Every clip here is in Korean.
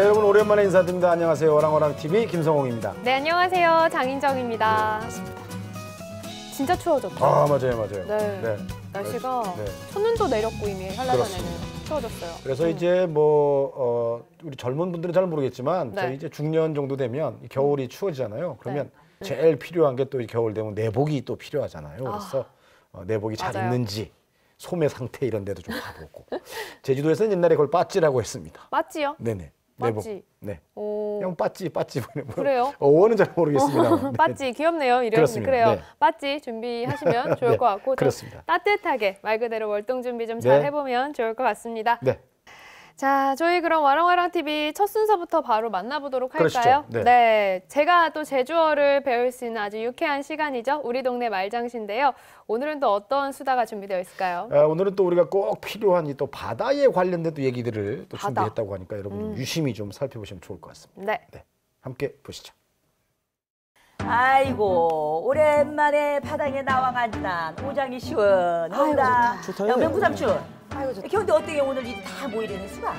네, 여러분 오랜만에 인사드립니다. 안녕하세요. 어랑어랑 TV 김성홍입니다. 네, 안녕하세요. 장인정입니다. 진짜 추워졌죠? 아 맞아요, 맞아요. 네. 날씨가 네. 첫눈도 내렸고 이미 한라산에는. 추워졌어요. 그래서 음. 이제 뭐 어, 우리 젊은 분들은 잘 모르겠지만 네. 저희 이제 중년 정도 되면 이 겨울이 추워지잖아요. 그러면 네. 제일 필요한 게또이 겨울 되면 내복이 또 필요하잖아요. 그래서 어, 내복이 잘 맞아요. 있는지 소매 상태 이런 데도 좀 가보고 제주도에서는 옛날에 그걸 빠찌라고 했습니다. 맞지요? 네네. 빠찌. 네. 오. 그냥 빠찌, 빠찌. 뭐, 그래요? 어원은 잘 모르겠습니다. 빠찌 귀엽네요. 이름 그렇습니다. 그래요. 네. 빠찌 준비하시면 좋을 네, 것 같고 좀 그렇습니다. 따뜻하게 말 그대로 월동 준비 좀잘 네. 해보면 좋을 것 같습니다. 네. 자, 저희 그럼 와랑와랑 TV 첫 순서부터 바로 만나보도록. 할까요? 네. 제가 또 제주어를 배울 수 있는 아주 유쾌한 시간이죠. 우리 동네 말장시인데요. 오늘은 또 어떤 수다가 준비되어 있을까요? 아, 오늘은 또 우리가 꼭 필요한 이 또 바다에 관련된 또 얘기들을 또 바다. 준비했다고 하니까 여러분 유심히 좀 살펴보시면 좋을 것 같습니다. 네. 네. 함께 보시죠. 아이고 오랜만에 바닥에 나와간단. 오장이 시원하다. 영명부 삼촌. 아이고 좋다. 경도 어떻게 오늘 일이 다 모이려는 수가?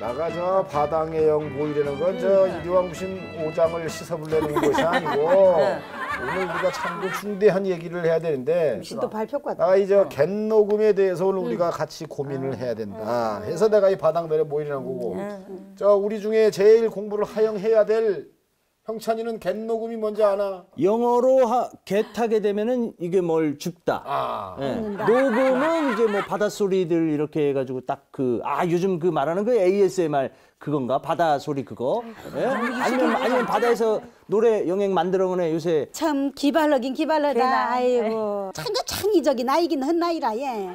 나가 저 바당의 영 보이려는 건 저 이리왕 부신 오장을 씻어불려는 것이 아니고 네. 오늘 우리가 참그 중대한 얘기를 해야 되는데 신도 발표과 아. 이제 갯녹음에 대해서 오늘 우리가 같이 고민을 해야 된다. 해서 내가 이 바당들에 모이려는 거고. 저 우리 중에 제일 공부를 하영해야 될 형찬이는 갯녹음이 뭔지 아나? 영어로 하, get하게 되면은 이게 뭘 줍다. 아. 예. 녹음은 이제 뭐 바닷소리들 이렇게 해가지고 딱 그, 아, 요즘 그 말하는 그 ASMR 그건가? 바다 소리 그거? 예? 아니면, 아니면 바다에서 노래 영행 만들어오네 요새. 참 기발하긴 기발하다. 개나. 아이고 참그 창의적인 나이긴 한 나이라 예.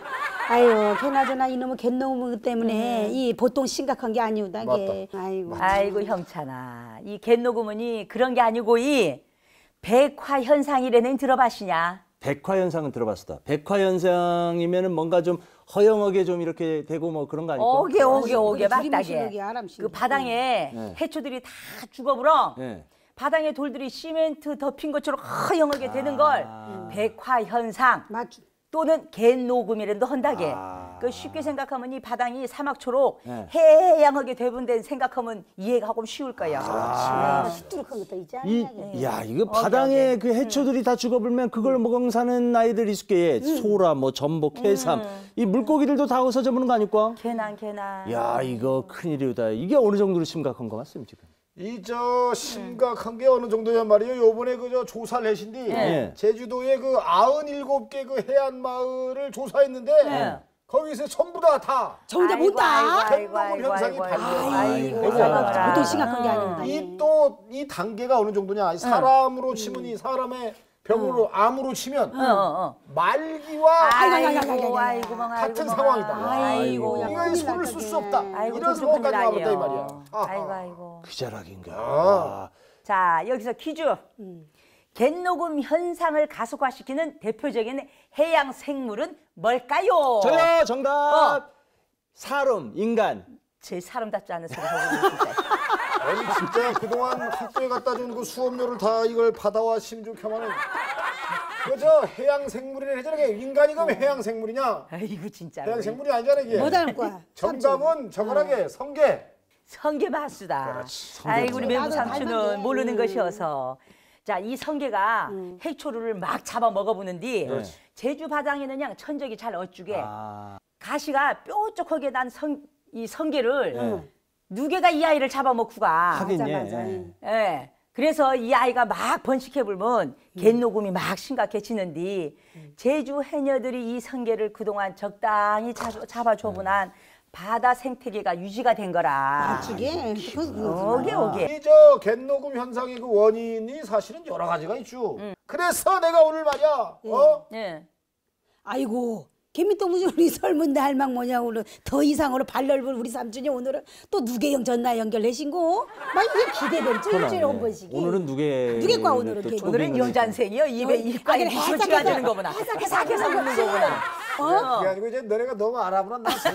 아유 개나저나 이놈의 갯놈 때문에 이 보통 심각한 게 아니오다 게. 아이고. 아이고 형찬아 이 갯녹음은이 그런 게 아니고 이 백화 현상이라는 들어봤시냐 백화 현상은 들어봤어. 백화 현상이면은 뭔가 좀 허영하게 좀 이렇게 되고 뭐 그런 거? 오게 오게 오게 우리 막다게. 그 바닥에 네. 해초들이 다 죽어버려 예. 바닥에 돌들이 시멘트 덮인 것처럼 허영하게 되는 걸 백화 현상 맞죠. 또는 갯녹음이라도 한다게. 아. 그 쉽게 생각하면 이 바닥이 사막초록 네. 해양하게 대분된 생각하면 이해가 하고 쉬울 거예요. 아, 수두룩한 것도 있지 이, 않냐. 야, 이거 바닥에 그 해초들이 다 죽어버리면 그걸 먹어 사는 아이들이 있을 게 소라, 뭐 전복, 해삼, 이 물고기들도 다 없어져 버는 거 아닐까? 개난 개난. 야, 이거 큰일이다. 이게 어느 정도로 심각한 거 맞습니까? 지금? 이 저 심각한 게 어느 정도냐 말이에요. 요번에 그저 조사를 하신디 네. 제주도에 그 97개 그 해안 마을을 조사했는데 네. 거기서 전부 다 다. 정답 못다. 아이고, 현상이 아이고, 아이고, 발견. 아이고, 아이고, 아이고. 보통 심각한 게 아니오다. 이또 이 단계가 어느 정도냐? 사람으로 치면 이 사람의 병으로 암으로 치면 어, 어, 어. 말기와 아이고, 아이고, 아이고, 아이고, 아이고, 멍, 아이고, 같은 멍. 상황이다. 아이고, 야, 이거 손을 날쓸 수. 없다. 아이고, 이런 상황까지 와버렸다 이. 말이야. 아이고 아이고. 그 자락인가? 아. 자 여기서 퀴즈. 갯녹음 현상을 가속화시키는 대표적인 해양 생물은 뭘까요? 저요, 정답! 어. 사람, 인간. 제 사람답지 않은 소리 하고 있는 진짜. 아니 진짜 그동안 학교에 갖다 준 그 수업료를 다 이걸 받아와 심죽하면은 그저 해양 생물이래 해잖아. 인간이 그럼 해양 생물이냐? 아이고 진짜. 해양 생물이 아니잖아 이게. 못하는 거야. 정답은 정확하게 성게. 성게 마수다. 그렇지, 아이고 우리 매부 나도 삼촌은. 모르는 음. 것이어서. 자, 이 성게가 해초류를 막 잡아 먹어보는디 그렇지. 제주 바닥에는 그냥 천적이 잘 어쭈게 아, 가시가 뾰족하게 난 성 이 성게를 예. 누게가 이 아이를 잡아먹고 가. 하긴, 맞아, 예. 맞아. 예. 예. 그래서 이 아이가 막 번식해 불면 갯녹음이 막 심각해지는디 제주 해녀들이 이 성게를 그동안 적당히 자- 잡아줘보난 바다 생태계가 유지가 된 거라. 맞추게. 오게 오게. 이 저 갯녹음 현상의 그 원인이 사실은 여러 가지가 있죠. 그래서 내가 오늘 말이야. 어? 예. 아이고. 개미똥무지 우리 설문대 할망 뭐냐고 더 이상으로 발 넓은 우리 삼촌이 오늘은 또 누계형 전화 연결하신고 막 이게 기대될 줄 일주일에 한 번씩이 오늘은 누게 누게과 오늘은 또. 초빙을 오늘은 연잔생이요. 입에 어, 아니, 미소치가 해석해서- 되는 거구나. 해석해서 먹는 거구나. 어? 그게 아니고 이제 너네가 너무 알아보나 나 재-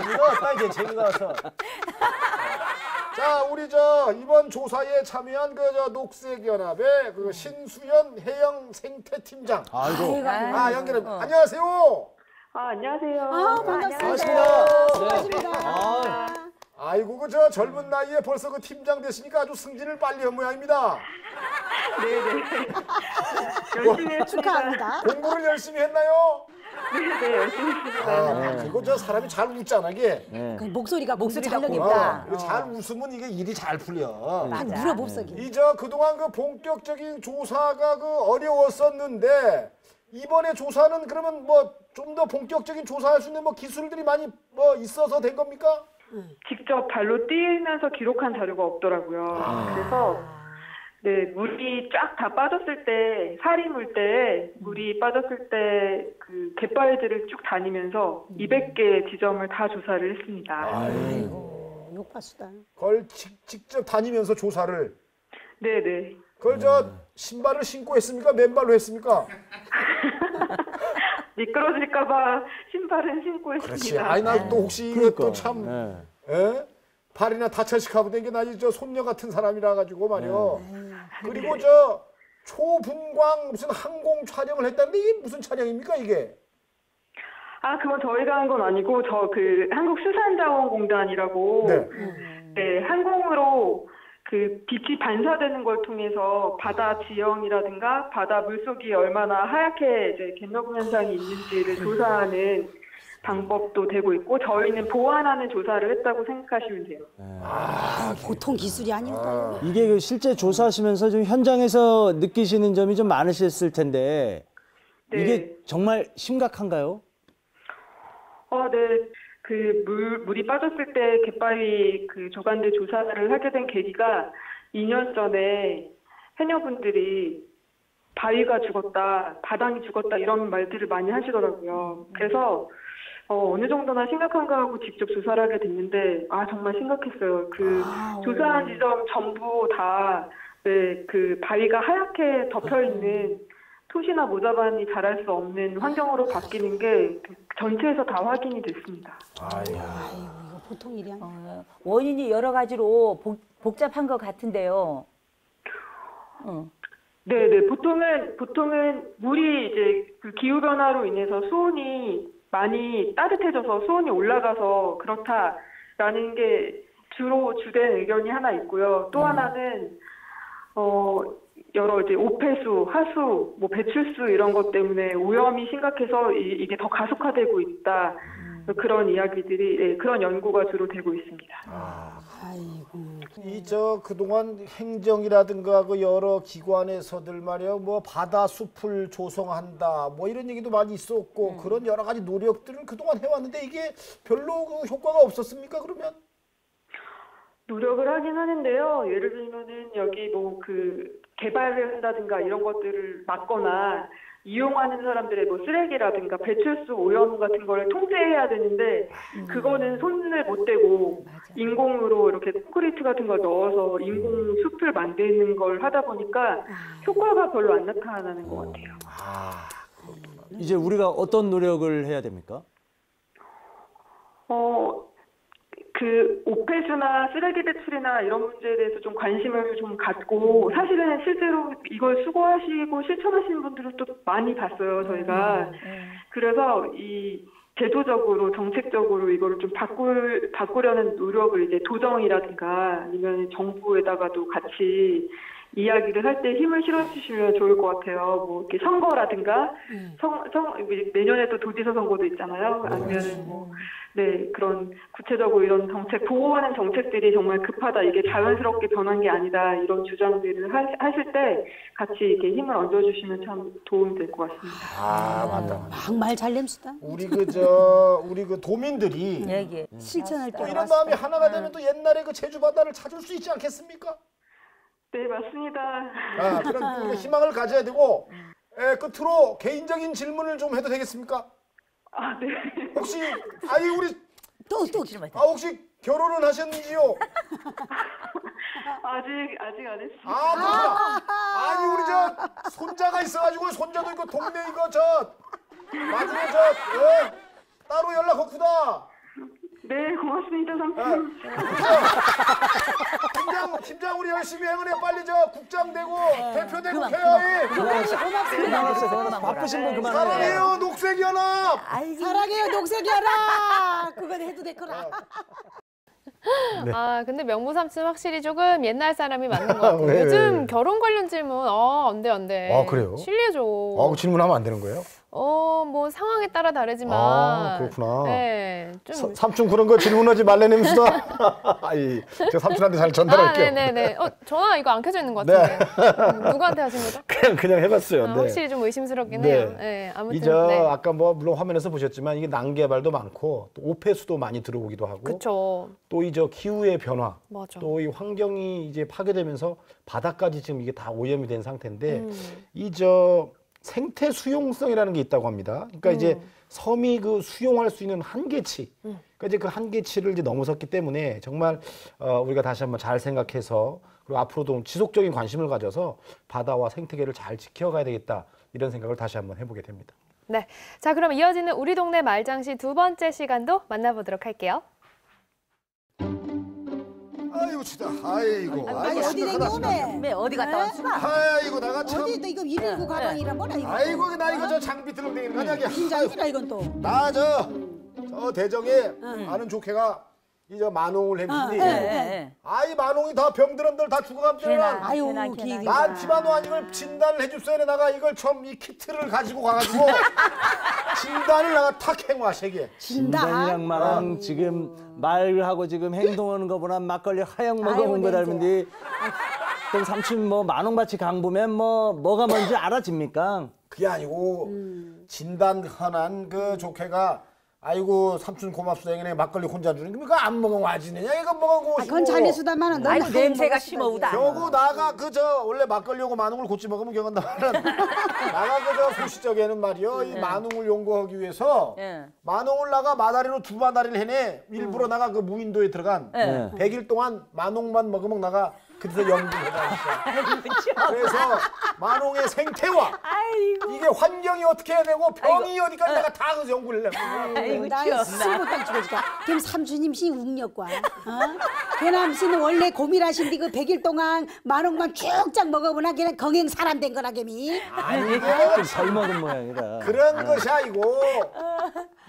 재미가 없다 이제 재미가 없어. 자 우리 저 이번 조사에 참여한 그 저 녹색연합의 그 신수연 해양 생태팀장. 아이고. 아 연결해. 안녕하세요. 아, 안녕하세요. 아 반갑습니다. 반갑습니다. 반갑습니다. 아, 아이고 그 저 젊은 나이에 벌써 그 팀장 됐으니까 아주 승진을 빨리 한 모양입니다. 열심히 했습니다. 축하합니다. 공부를 열심히 했나요? 네, 열심히. 아, 그리고 저 사람이 잘 웃잖아 이게. 그 목소리가 목소리가 잘 고운다. 나겠다. 어, 이거 잘 웃으면 이게 일이 잘 풀려. 맞아. 물어 봅석이. 이저 그동안 그 본격적인 조사가 그 어려웠었는데 이번에 조사는 그러면 뭐 좀 더 본격적인 조사할 수 있는 뭐 기술들이 많이 뭐 있어서 된 겁니까? 직접 발로 뛰면서 기록한 자료가 없더라고요. 그래서 네 물이 쫙 다 빠졌을 때 살이 물 때 물이 빠졌을 때 그 갯바위들을 쭉 다니면서 200개 지점을 다 조사를 했습니다. 아이고 욕파수다. 그걸 직- 직접 다니면서 조사를 네네. 그걸 저 신발을 신고 했습니까? 맨발로 했습니까? 미끄러질까봐 신발은 신고 그렇지. 했습니다. 아니 나또 혹시 이게 그러니까. 또참 예. 에? 발이나 다쳐씩 하고 댕게 나저 손녀 같은 사람이라 가지고 말이요. 그리고 저 초분광 무슨 항공 촬영을 했다는데 이게 무슨 촬영입니까 이게? 아 그건 저희가 한 건 아니고 저 그 한국수산자원공단이라고 네. 네, 항공으로 그 빛이 반사되는 걸 통해서 바다 지형이라든가 바다 물속이 얼마나 하얗게 이제 갯녹음 현상이 있는지를 조사하는 방법도 되고 있고 저희는 보완하는 조사를 했다고 생각하시면 돼요. 아, 보통 기술이 아닙니다. 이게 그 실제 조사하시면서 좀 현장에서 느끼시는 점이 좀 많으셨을 텐데 네. 이게 정말 심각한가요? 어, 네. 그 물, 물이 빠졌을 때 갯바위 그 조간대 조사를 하게 된 계기가 2년 전에 해녀분들이 바위가 죽었다, 바당이 죽었다 이런 말들을 많이 하시더라고요. 그래서 어, 어느 정도나 심각한가 하고 직접 조사를 하게 됐는데 아 정말 심각했어요. 그 조사한 지점 전부 다 네, 그 바위가 하얗게 덮여 있는 토시나 모자반이 자랄 수 없는 환경으로 바뀌는 게 전체에서 다 확인이 됐습니다. 아이고 이거 보통 일이 아니야. 어, 원인이 여러 가지로 복, 복잡한 것 같은데요. 어. 네 네 보통은 보통은 물이 이제 그 기후 변화로 인해서 수온이 많이 따뜻해져서 수온이 올라가서 그렇다라는 게 주로 주된 의견이 하나 있고요. 또 하나는 어 여러 이제 오폐수, 하수, 뭐 배출수 이런 것 때문에 오염이 심각해서 이, 이게 더 가속화되고 있다. 그런 이야기들이 예, 그런 연구가 주로 되고 있습니다. 아 이고. 이 저 그동안 행정이라든가 그 여러 기관에서들 말이야 뭐 바다 숲을 조성한다 뭐 이런 얘기도 많이 있었고 그런 여러 가지 노력들을 그동안 해왔는데 이게 별로 그 효과가 없었습니까 그러면? 노력을 하긴 하는데요. 예를 들면은 여기 뭐 그 개발을 한다든가 이런 것들을 막거나 이용하는 사람들의 뭐 쓰레기라든가 배출수 오염 같은 거를 통제해야 되는데 그거는 손을 못 대고 인공으로 이렇게 콘크리트 같은 걸 넣어서 인공 숲을 만드는 걸 하다 보니까 효과가 별로 안 나타나는 것 같아요. 이제 우리가 어떤 노력을 해야 됩니까? 어, 그 오폐수나 쓰레기 배출이나 이런 문제에 대해서 좀 관심을 좀 갖고 사실은 실제로 이걸 수고하시고 실천하시는 분들을 또 많이 봤어요 저희가. 그래서 이 제도적으로 정책적으로 이거를 좀 바꿀 바꾸려는 노력을 이제 도정이라든가 아니면 정부에다가도 같이 이야기를 할 때 힘을 실어주시면 좋을 것 같아요. 뭐 이렇게 선거라든가 성, 성 내년에도 도지사 선거도 있잖아요. 아니면 뭐 네, 그런 구체적으로 이런 정책, 보호하는 정책들이 정말 급하다, 이게 자연스럽게 변한 게 아니다, 이런 주장들을 하, 하실 때 같이 이렇게 힘을 얹어주시면 참 도움이 될 것 같습니다. 아 맞다. 막말 잘 냄수다. 우리 그 저 우리 그 도민들이 얘기. 실천할 또 때. 이런 마음이 하나가 되면 또 옛날에 그 제주 바다를 찾을 수 있지 않겠습니까? 네, 맞습니다. 아, 그런 희망을 가져야 되고 에, 끝으로 개인적인 질문을 좀 해도 되겠습니까? 아, 네. 혹시 아니 우리 또 또. 아 혹시 결혼은 하셨는지요? 아직, 아직 안 했습니다. 아 그렇구나. 아니 우리 저 손자가 있어가지고 손자도 있고 동네 이거 저 나중에 저 어, 따로 연락 없구나. 네, 고맙습니다, 삼촌. 팀장 우리 열심히 행운해 빨리 저 국장 되고 대표 되고 해야지. 그만하세요. 그만하세요. 바쁘신 분 그만해요. 사랑해요 녹색 연합. 사랑해요 녹색이야라. 그건 해도 될 거라. 네. 아 근데 명무 삼촌 확실히 조금 옛날 사람이 맞는 것 같아요. 왜, 요즘 왜? 결혼 관련 질문 어 안돼 안돼. 아, 그래요? 실례죠. 어, 질문하면 안 되는 거예요? 어 뭐 상황에 따라 다르지만. 아, 그렇구나. 네. 좀. 사- 삼촌 그런 거 질문하지 말래는 수다. 아이, 저 삼촌한테 잘아 전달할게요. 네네네. 어 전화 이거 안 켜져 있는 것 같은데. 음, 누구한테 하신 거죠? 그냥 그냥 해봤어요. 아, 네. 확실히 좀 의심스럽긴 네. 해요. 네. 아무튼 이제 네. 아까 뭐 물론 화면에서 보셨지만 이게 난개발도 많고 또 오폐수도 많이 들어오기도 하고 그쵸. 또이 저 기후의 변화 맞아. 또 이 환경이 이제 파괴되면서 바다까지 지금 이게 다 오염이 된 상태인데 음. 이저 생태 수용성이라는 게 있다고 합니다. 그러니까 이제 음. 섬이 그 수용할 수 있는 한계치, 그러니까 이제 그 한계치를 이제 넘어섰기 때문에 정말 어, 우리가 다시 한번 잘 생각해서 그리고 앞으로도 지속적인 관심을 가져서 바다와 생태계를 잘 지켜가야 되겠다 이런 생각을 다시 한번 해보게 됩니다. 네. 자, 그럼 이어지는 우리 동네 말장시 두 번째 시간도 만나보도록 할게요. 아이고 추다. 아이고. 아니 어디? 왜 어디 갔다 왔수가? 아이고 나가 어디 또 이거 119 가방이란 뭐라 이거? 아이고 나 이거 저 장비 들렁대기는 거냐 긴장이라 이건 또. 나저 저 대정에 아는 조카가 이 저 만홍을 했는데 예, 예. 아이 만홍이 다 병들었들 다 죽어감더라. 아유. 많지만 와 이걸 진단을 해줬어야 돼 나가 이걸 처음 이 키트를 가지고 가가지고 진단을 나가 탁 행와 세계 진다. 진단이랑 마랑 지금 말하고 지금 행동하는 거보다 막걸리 하영 먹어본 거. 닮은데 그럼 삼촌 뭐 만원밭이 강 보면 뭐 뭐가 뭔지 알아집니까? 그게 아니고 진단 흔한 그 조카가 아이고 삼촌 고맙소다 이게 막걸리 혼자 주는 게 그거 안 먹으면 와지느냐? 이거 먹어 아, 그건 잘해수다마는 넌 아이고 하얀 냄새가 심어우다. 겨우 나가 그 저 원래 막걸리하고 만홍을 고치 먹으면 경한다마는 나가 그저 소시적에는 말이요. 이 만홍을 연구하기 위해서 예. 만홍을 나가 마다리로 두 마다리를 해내. 일부러 나가 그 무인도에 들어간 예. 100일 동안 만홍만 먹으면 나가 그래서 연구해다 있어. 그래서 만홍의 생태와 이게 환경이 어떻게 해야 되고 병이 어디까지 내가 다그 연구를 해. 아이고 죽어줄까. 그럼 삼촌님 씨 웅력과. 어? 걔남 씨는 원래 고민하신데 그 100일 동안 만원만 쭉쫙 먹어보나 걔는 건행 사람 된 거라 개미. 아니고 좀 설먹은 모양이라. 그런 것이 아니고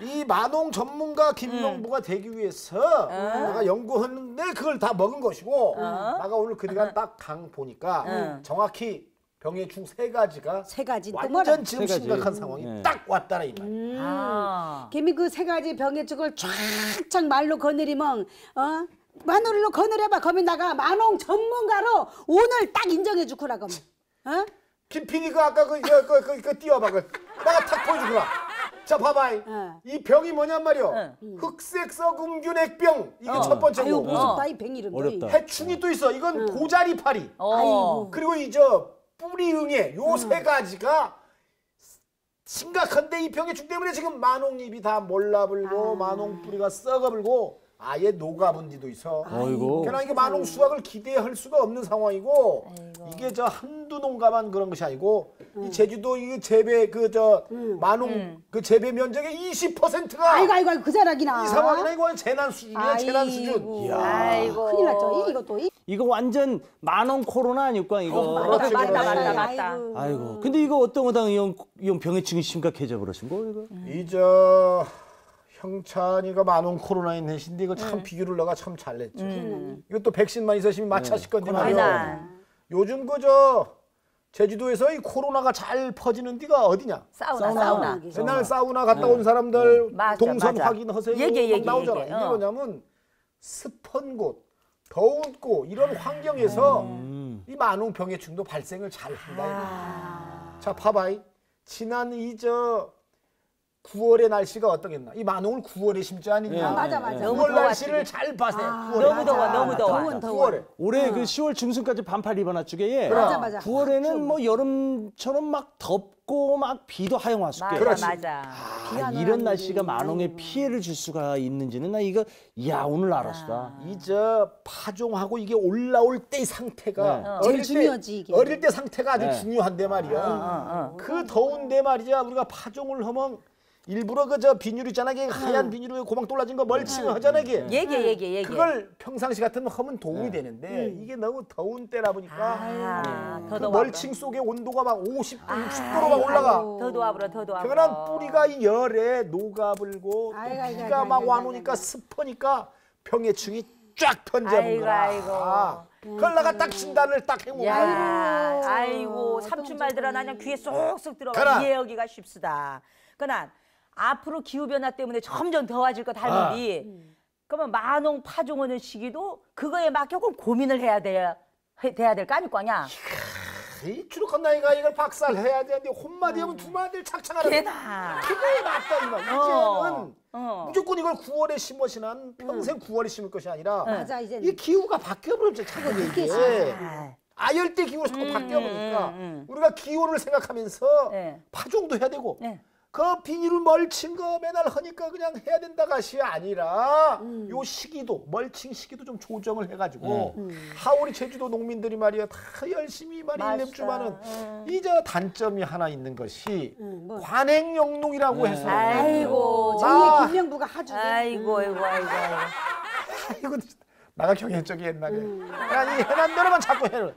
이 만홍 전문가 김명부가 되기 위해서 내가 연구했는데 그걸 다 먹은 것이고 내가 오늘 그간 딱강 보니까 정확히 병의 중세 가지가 세 가지 또 완전? 지금 세 가지. 심각한 상황이 네. 딱 왔다라 이 말. 아. 개미 그 세 가지 병의 쪽을 쫙쫙 말로 거느리면 어? 마늘로 거느려봐. 거기 나가 만홍 전문가로 오늘 딱 인정해 주구라 그럼. 어? 김 PD 그 아까 그, 그, 그, 그, 그 띄워봐 그 내가 탁 보여주구나. 자 봐봐 이. 어. 이 병이 뭐냔 말이오. 흑색 서금균 액병 이게 첫 아유 번째고 무섭다 이병 이름도. 어렵다. 해충이 또 있어. 이건 고자리파리. 어. 그리고 이 저 뿌리응애 요 세 가지가 심각한데 이 병의 죽 때문에 지금 만홍잎이 다 몰라불고 만홍 뿌리가 썩어불고 아예 녹아본 뒤도 있어. 그러나 이게 만홍 수확을 기대할 수가 없는 상황이고 이게 저 한두 농가만 그런 것이 아니고 이 제주도 이 재배 그저 만홍 그 재배 면적의 20%가 아이고 아이고 아이고, 그 자락이나. 이 상황이나 이거 재난 수준이야 재난 수준. 아이고. 큰일 났죠. 이- 이것도. 이- 이거 완전 만원 코로나 아닐까 이거. 그렇지, 맞다 그렇지. 맞다 맞다. 아이고. 아이고. 근데 이거 어떤 거당 이형 병해충이 심각해져 버렸신 거 이거? 이저 형찬이가 만원 코로나인 넷인데 이거 참 비교를 내가 참 잘냈죠. 이것도 백신만 있으시면 마차실 건데 말이야. 요즘 그저 제주도에서 이 코로나가 잘 퍼지는 데가 어디냐? 사우나 사우나. 옛날 사우나 갔다 온 사람들 맞아, 동선 맞아. 확인하세요. 얘기해, 막 얘기해, 나오잖아. 이게 어. 뭐냐면 습한 곳, 더운 곳 이런 환경에서 이 만홍 병해충도 발생을 잘 한다. 이거. 자, 봐봐이. 지난 이 저 9월의 날씨가 어떠겠나? 이 만홍을 9월에 심지 않느냐? 아, 맞아 맞아. 너무 9월 더웠지. 날씨를 잘 봐세. 9월에. 너무 더워 너무 더워. 더운 더워. 9월에. 올해 그 10월 중순까지 반팔 입어놨주게 맞아 맞아. 9월에는 뭐 여름처럼 막 덥고 막 비도 하영 왔을게. 맞아 그렇지. 맞아. 아, 이런 날씨가 만홍에 피해를 줄 수가 있는지는 나 이거 야 오늘 알았어. 이저 파종하고 이게 올라올 때의 상태가 제일 어릴 때 중요하지, 이게. 어릴 때 상태가 아주 네. 중요한데 말이야. 그 더운데 말이야 우리가 파종을 하면 일부러 그 저 비닐 있잖아, 이게 하얀 비닐로 고방 떨어진 거 멀칭을 하잖아, 이게. 얘기해 얘기해 얘기해. 그걸 평상시 같으면 하면 도움이 되는데 이게 너무 더운 때라 보니까 아, 그더 더워. 멀칭 속에 온도가 막 50도, 60도로 막 올라가. 더 도와버려 더 도와버려. 그러나 뿌리가 이 열에 녹아불고 또 아이고, 아이고, 비가 아이고, 막 아이고, 와놓으니까 아이고. 습하니까 병해충이 쫙 아이고, 거야. 아이고. 그걸 내가 딱 진단을 딱 거야. 야, 아이고, 삼촌 말들아 나냥 귀에 쏙쏙 들어가. 이해하기가 쉽수다. 그러나 앞으로 기후 변화 때문에 점점 더워질 것 닮은디. 그러면 만홍 파종하는 시기도 그거에 맞게 꼭 고민을 해야 돼야 해- 돼야 될 거 아닐 거냐? 이 추룩한 나이가 이걸 박살해야 되는데 혼마디 하면 두 마디를 착착하는 걔나. 그거에 맞다 이 말. 어. 이제는 어. 무조건 이걸 9월에 심어시 난 평생 9월에 심을 것이 아니라 맞아 이제 이 기후가 바뀌어버렸죠 차가운 이게 아, 아열대 기후로 자꾸 바뀌어버리니까 음, 음. 우리가 기후를 생각하면서 네. 파종도 해야 되고 네. 그 비닐 멀칭 거 맨날 하니까 그냥 해야 된다 것이 아니라 음. 요 시기도 멀칭 시기도 좀 조정을 해가지고 음. 하우리 제주도 농민들이 말이야 다 열심히 말이 맞다. 일념주만은 음. 이저 단점이 하나 있는 것이 뭐. 관행 영농이라고 네. 해서 아이고. 저희 아. 김명부가 하주게 아이고, 아이고, 아이고, 아이고. 나가 경연적이 옛날에 아니 해난 대로만 자꾸 해를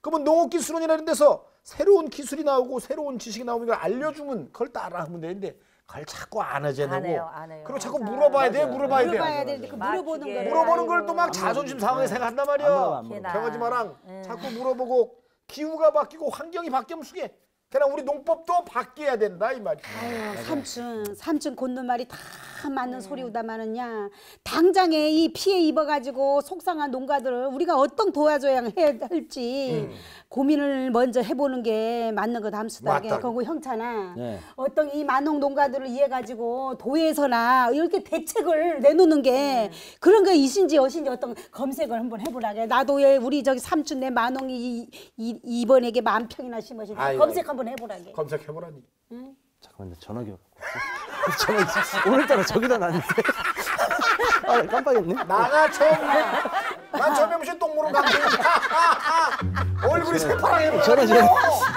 그러면 농업기술원이라 이런 데서 새로운 기술이 나오고 새로운 지식이 나오면 이걸 알려주면 그걸 따라하면 되는데 그걸 자꾸 안안 하재내고 해요, 안 해요. 그리고 자꾸 물어봐야 돼 물어봐야 돼 물어봐야 그 물어보는. 거를 물어보는 걸 또막 아이고. 자존심 상하게 생각한단 안 물어봐, 말이야. 경하지 마랑 음. 자꾸 물어보고 기후가 바뀌고 환경이 바뀌면 수게 그냥 우리 농법도 바뀌어야 된다 이 말이야 아유, 삼촌, 삼촌 곤는 말이 다 맞는 음. 소리우다마는야. 당장에 이 피해 입어가지고 속상한 농가들을 우리가 어떤 도와줘야 해- 할지 음. 고민을 먼저 해보는 게 맞는 거 담수다게. 맞다. 그거 형차나 네. 어떤 이 만농 농가들을 이해가지고 도에서나 이렇게 대책을 내놓는 게 음. 그런 게 있인지 어신지 어떤 검색을 한번 해보라게. 나도 왜 우리 저기 삼촌 내 만농이 이, 이, 이번에게 만 평이나 심으신 아이고, 검색 한번 해보라게. 검색해보라니. 잠깐만요 전화기 전화기 오늘따라 저기다 놨는데. 아 깜빡했네. 나가 처음 난 처음에 무슨 똥무를 감고 얼굴이 새파랗게 전화 보여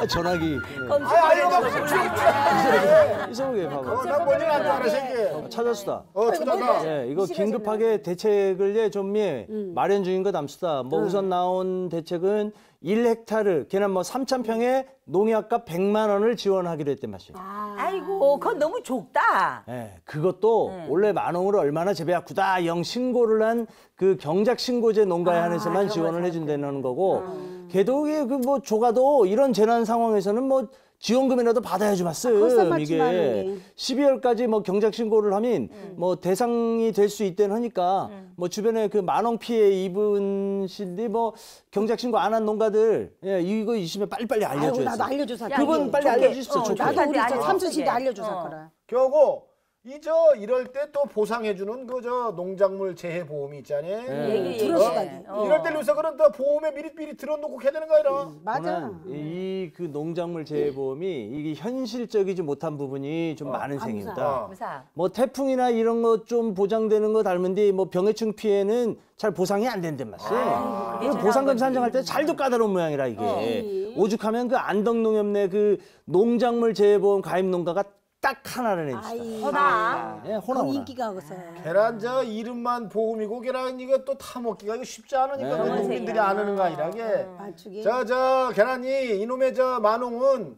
아, 전화기. 아니 아니 이상하게 봐봐. 나 뭔지 안 알아 새끼. 찾았수다. 어 찾아가 예, 이거 긴급하게 대책을 예, 좀 예, 마련 중인 거 담수다. 뭐 우선 나온 대책은 1헥타르, 걔는 뭐 3천 평에 농약값 100만 원을 지원하기로 했단 말이에요. 아 이고, 그건 너무 적다. 예, 그것도 원래 만원으로 얼마나 재배하구다 영 신고를 한 그 경작 신고제 농가에 한해서만 지원을 해준다는 거고. 걔도 그뭐 조가도 이런 재난 상황에서는 뭐 지원금이라도 받아야지 맞음 맞지 이게 마는데. 12월까지 뭐 경작 신고를 하면 뭐 대상이 될 수 있다는 하니까 뭐 주변에 그 만원 피해 입은 신디 뭐 경작 신고 안 한 농가들 예, 이거 있으면 빨리빨리 알려줘야지. 나도 알려줘서 야, 그건 이게 빨리. 알려주십시오. 어, 좋게. 나도 우리 저 알려줘. 삼촌신데 어. 알려줘서 그래. 겨고 이저 이럴 때 또 보상해주는 그 저 농작물 재해 보험이 있잖아요. 얘기, 얘기. 들었어, 어. 이럴 때 요새 그런 또 보험에 미리미리 들어놓고 해야 되는 거 아니라. 맞아. 이 그 농작물 재해 보험이 이게 현실적이지 못한 부분이 좀 많은 셈입니다. 무사. 뭐 태풍이나 이런 거좀 보장되는 거 닮은데 뭐 병해충 피해는 잘 보상이 안 된단 말이에요. 그 제일 보상금 산정할 때 잘도 까다로운 모양이라 이게 오죽하면 그 안덕농협 내 그 농작물 재해보험 가입 농가가 딱 하나를 내주시다. 예, 그건 호나. 호나. 인기가 없어. 계란 저 이름만 보험이고 계란 이거 또 타먹기가 이거 쉽지 않으니까 네. 그 농민들이 안 하는 거 아니라 이게. 맞추기. 저저 계란이 이놈의 저 만홍은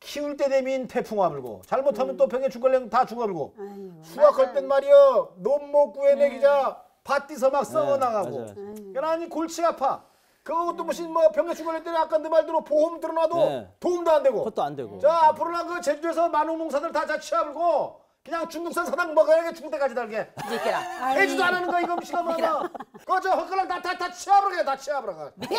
키울 때 되면 태풍 와불고 잘못하면 또 병에 죽을래면 다 죽어 불고. 아유, 수확할 땐 말이여 논목 구해내기자 밭디서 막 썩어 나가고. 맞아요. 계란이 골치 아파 그것도 무슨 뭐 병에 죽을래 때는 아까 너 말대로 보험 들어놔도 네. 도움도 안 되고 그것도 안 되고. 자 앞으로는 그 제주도에서 만홍 농사들 다 자취하고 그냥 중국산 사당 먹어야 죽을 때까지 달게 이렇게라. 해지도 안 하는 거 이거 음식은 뭐야 그저 헛걸랑 다다다 치아버려 다 치아버려 예,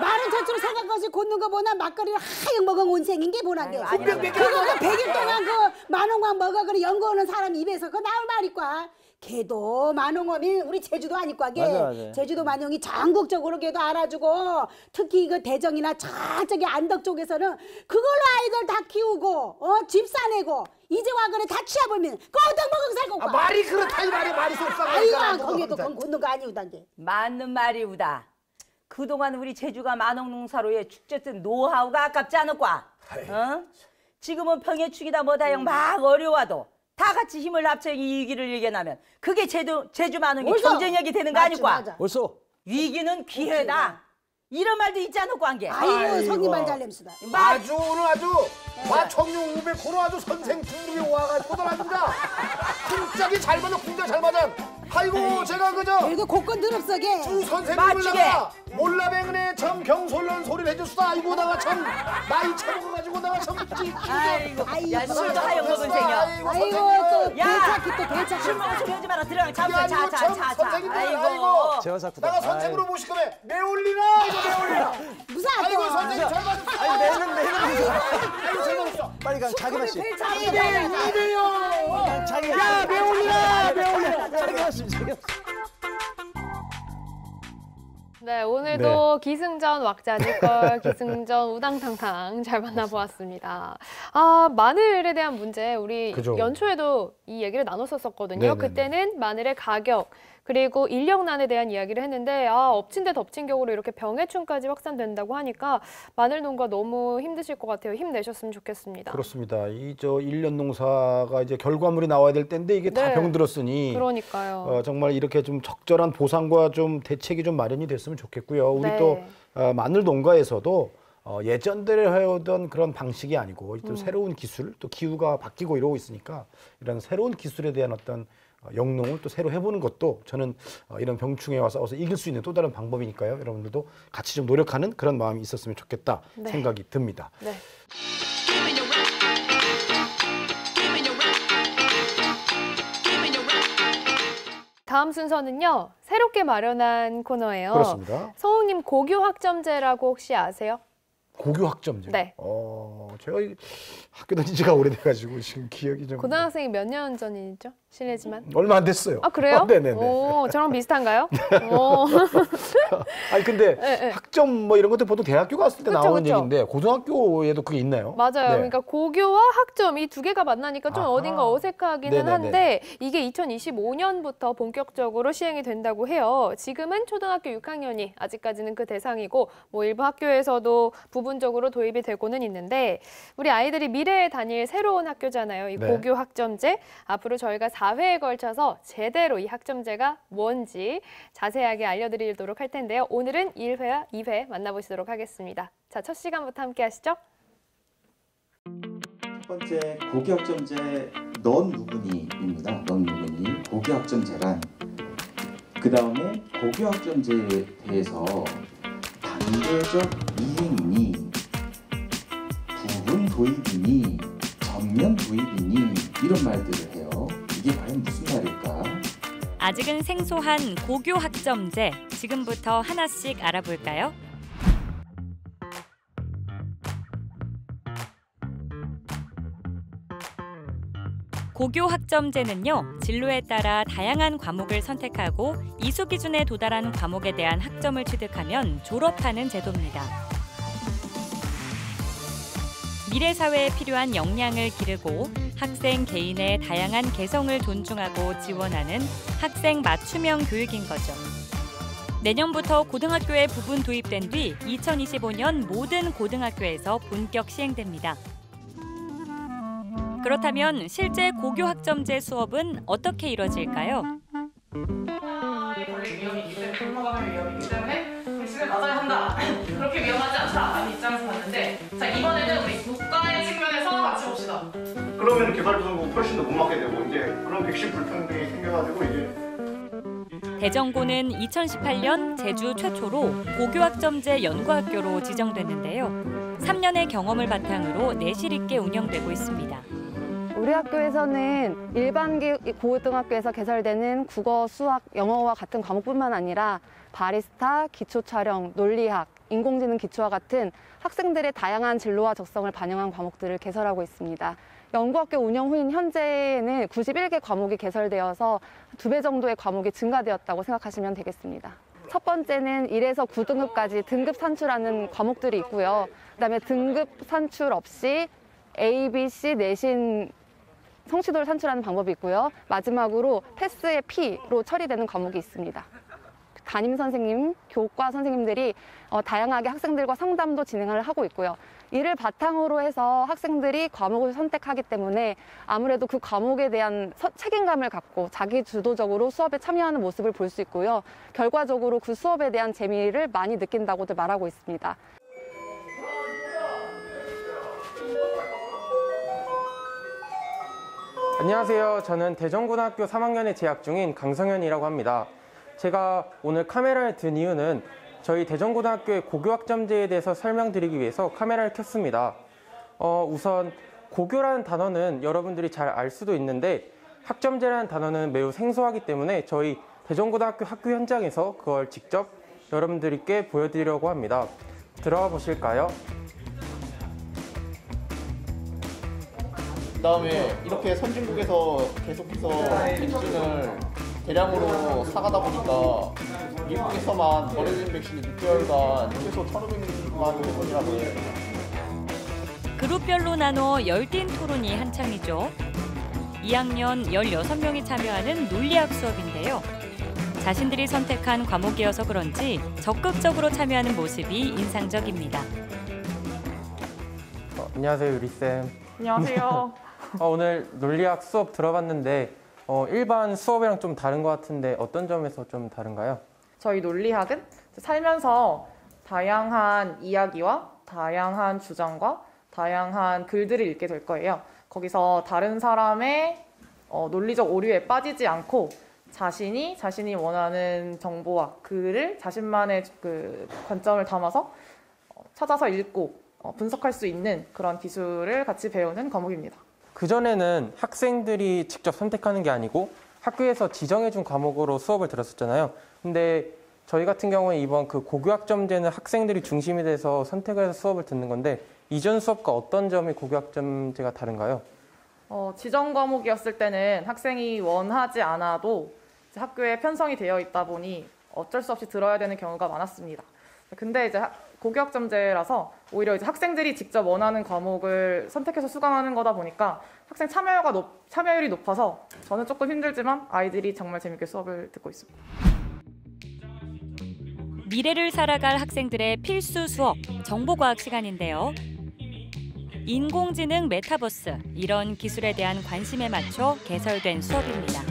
말은 저쪽으로 생각하지 걷는 거 보나 막걸리를 하영 먹은 온생인 게 보나게. 아이고. 그거 그 100일 동안 그 만원광 먹어 그래 연거하는 사람 입에서 그 나올 말이과. 걔도 만홍엄이 우리 제주도 아니과게. 맞아, 맞아. 제주도 만홍이 전국적으로 걔도 알아주고 특히 그 대정이나 저쪽에 안덕 쪽에서는 그걸로 아이들 다 키우고 어 집 사내고 이제 와 그래 다 치아보면 그 어떤 먹은 살고 아, 말이 그렇다 이 말이 말이 아이고 속상하니까 거기도 건 걷는 거 아니오단게. 맞는 말이우다. 그동안 우리 제주가 만홍농사로의 축제 때 노하우가 아깝지 않을까? 어? 지금은 평해축이다 뭐다영 막 어려워도 다 같이 힘을 합쳐 이 위기를 이겨나면 그게 제주, 제주 옳소. 경쟁력이 되는 거 아닐까? 맞아. 벌써 위기는 기회다. 이런 말도 있지 않을까 한 게. 아이고, 아이고. 성님 말 잘냄수다. 아주 오늘 아주 마청룡 500호로 아주 선생 등급이 와가지고 돌아준다 쿵짝이 잘 맞아 쿵짝 잘 맞아 아이고 제가 그저 이거 곡건 드럽석에 주 선생님을 맞추게. 나가 몰라뱅은의 참 경솔런 소리를 해줬어 아이고 나가 참 나이 차먹어가지고 나가 참 아이고, 아이고. 야 술도 하여 먹은 생겨. 아이고 아이고 선생님 또 야. 대차기 또 대차기 술 먹은 소리 하지 마라. 들어가. 야, 자자 이거 참 자자 자. 선생님들, 아이고. 아이고. 제가 사쿠다. 나가 선생으로 모실 거면 매올리나 이거 매올리나 무슨 아이고 선생님 잘 맞았어 아니 내는 내는 아이고 잘 맞았어 빨리 가 자기 맛이. 이대 이대요 자기 야 매올리나 매올리나 자기 자기 맛이. 네, 오늘도 기승전 왁자지껄, 기승전 우당탕탕 잘 만나보았습니다. 아, 마늘에 대한 문제, 우리 그죠. 연초에도 이 얘기를 나눴었거든요. 네네네. 그때는 마늘의 가격, 그리고 인력난에 대한 이야기를 했는데, 아, 엎친 데 덮친 격으로 이렇게 병해충까지 확산된다고 하니까 마늘 농가 너무 힘드실 것 같아요. 힘내셨으면 좋겠습니다. 그렇습니다 이 저 일년 농사가 이제 결과물이 나와야 될 때인데 이게 다 네. 병들었으니 그러니까요. 어, 정말 이렇게 좀 적절한 보상과 좀 대책이 좀 마련이 됐으면 좋겠고요. 우리 네. 또 어, 마늘 농가에서도 어, 예전대로 해오던 그런 방식이 아니고 음. 또 새로운 기술, 또 기후가 바뀌고 이러고 있으니까 이런 새로운 기술에 대한 어떤 어, 영농을 또 새로 해보는 것도 저는 어, 이런 병충해와 싸워서 이길 수 있는 또 다른 방법이니까요. 여러분들도 같이 좀 노력하는 그런 마음이 있었으면 좋겠다 네. 생각이 듭니다. 네. 다음 순서는요, 새롭게 마련한 코너예요. 그렇습니다. 성우님 고교 학점제라고 혹시 아세요? 고교 학점제. 네. 어, 제가 이 학교 다닌 지가 오래돼가지고 지금 기억이 좀 고등학생이 몇 년 전이죠? 실례지만. 얼마 안 됐어요. 아 그래요? 네네네. 오, 저랑 비슷한가요? 오. 아니 근데 네, 네. 학점 뭐 이런 것들 보통 대학교 갔을 때 그쵸, 나오는 그쵸. 얘기인데 고등학교에도 그게 있나요? 맞아요. 네. 그러니까 고교와 학점 이 두 개가 만나니까 좀 아하. 어딘가 어색하기는 네네네. 한데 이게 2025년부터 본격적으로 시행이 된다고 해요. 지금은 초등학교 6학년이 아직까지는 그 대상이고 뭐 일부 학교에서도 부분적으로 도입이 되고는 있는데 우리 아이들이 미래 에 다닐 새로운 학교잖아요. 이 네. 고교 학점제 앞으로 저희가 4회에 걸쳐서 제대로 이 학점제가 뭔지 자세하게 알려드리도록 할 텐데요. 오늘은 1회와 2회 만나보시도록 하겠습니다. 자, 첫 시간부터 함께 하시죠. 첫 번째 고교 학점제 넌 누구니입니다. 넌 누구니 고교 학점제란 그 다음에 고교 학점제에 대해서 단계적 이행이니 부분 도입이니 전면 도입이니 이런 말들을 해요. 이게 과연 무슨 말일까? 아직은 생소한 고교 학점제 지금부터 하나씩 알아볼까요? 고교 학점제는요, 진로에 따라 다양한 과목을 선택하고 이수 기준에 도달한 과목에 대한 학점을 취득하면 졸업하는 제도입니다. 미래 사회에 필요한 역량을 기르고 학생 개인의 다양한 개성을 존중하고 지원하는 학생 맞춤형 교육인 거죠. 내년부터 고등학교에 부분 도입된 뒤 2025년 모든 고등학교에서 본격 시행됩니다. 그렇다면 실제 고교 학점제 수업은 어떻게 이뤄질까요? 맞아야 한다. 그렇게 위험하지 않다라는 입장에서 봤는데 자 이번에는 우리 국가의 측면에서 같이 봅시다. 그러면 개발도상국 훨씬 더 못 맞게 되고 이제 그런 백신 불평등이 생겨가지고 이제 대전고는 2018년 제주 최초로 고교학점제 연구학교로 지정됐는데요. 3년의 경험을 바탕으로 내실 있게 운영되고 있습니다. 우리 학교에서는 일반 기- 고등학교에서 개설되는 국어, 수학, 영어와 같은 과목뿐만 아니라 바리스타, 기초 촬영, 논리학, 인공지능 기초와 같은 학생들의 다양한 진로와 적성을 반영한 과목들을 개설하고 있습니다. 연구학교 운영 후인 현재는 91개 과목이 개설되어서 두 배 정도의 과목이 증가되었다고 생각하시면 되겠습니다. 첫 번째는 1에서 9등급까지 등급 산출하는 과목들이 있고요. 그다음에 등급 산출 없이 A, B, C 내신 성취도를 산출하는 방법이 있고요. 마지막으로 패스의 P로 처리되는 과목이 있습니다. 담임 선생님, 교과 선생님들이 어, 다양하게 학생들과 상담도 진행을 하고 있고요. 이를 바탕으로 해서 학생들이 과목을 선택하기 때문에 아무래도 그 과목에 대한 서- 책임감을 갖고 자기 주도적으로 수업에 참여하는 모습을 볼 수 있고요. 결과적으로 그 수업에 대한 재미를 많이 느낀다고들 말하고 있습니다. 안녕하세요. 저는 대전고등학교 3학년에 재학 중인 강성현이라고 합니다. 제가 오늘 카메라를 든 이유는 저희 대전고등학교의 고교학점제에 대해서 설명드리기 위해서 카메라를 켰습니다. 어, 우선 고교라는 단어는 여러분들이 잘 알 수도 있는데 학점제라는 단어는 매우 생소하기 때문에 저희 대전고등학교 학교 현장에서 그걸 직접 여러분들께 보여드리려고 합니다. 들어가 보실까요? 그다음에 이렇게 선진국에서 계속해서 백신을 대량으로 사가다 보니까 미국에서만 버려진 백신이 6개월간 최소 1,500만 회분이라고 해요. 그룹별로 나눠 열띤 토론이 한창이죠. 2학년 16명이 참여하는 논리학 수업인데요. 자신들이 선택한 과목이어서 그런지 적극적으로 참여하는 모습이 인상적입니다. 어, 안녕하세요, 유리쌤. 안녕하세요. 어, 오늘 논리학 수업 들어봤는데 어, 일반 수업이랑 좀 다른 것 같은데 어떤 점에서 좀 다른가요? 저희 논리학은 살면서 다양한 이야기와 다양한 주장과 다양한 글들을 읽게 될 거예요. 거기서 다른 사람의 어, 논리적 오류에 빠지지 않고 자신이 자신이 원하는 정보와 글을 자신만의 그 관점을 담아서 어, 찾아서 읽고 어, 분석할 수 있는 그런 기술을 같이 배우는 과목입니다. 그전에는 학생들이 직접 선택하는 게 아니고 학교에서 지정해준 과목으로 수업을 들었었잖아요. 근데 저희 같은 경우에 이번 그 고교학점제는 학생들이 중심이 돼서 선택을 해서 수업을 듣는 건데 이전 수업과 어떤 점이 고교학점제가 다른가요? 어, 지정 과목이었을 때는 학생이 원하지 않아도 학교에 편성이 되어 있다 보니 어쩔 수 없이 들어야 되는 경우가 많았습니다. 근데 이제 학- 고교학점제라서 오히려 이제 학생들이 직접 원하는 과목을 선택해서 수강하는 거다 보니까 학생 참여가 높, 참여율이 높아서 저는 조금 힘들지만 아이들이 정말 재밌게 수업을 듣고 있습니다. 미래를 살아갈 학생들의 필수 수업, 정보과학 시간인데요. 인공지능 메타버스, 이런 기술에 대한 관심에 맞춰 개설된 수업입니다.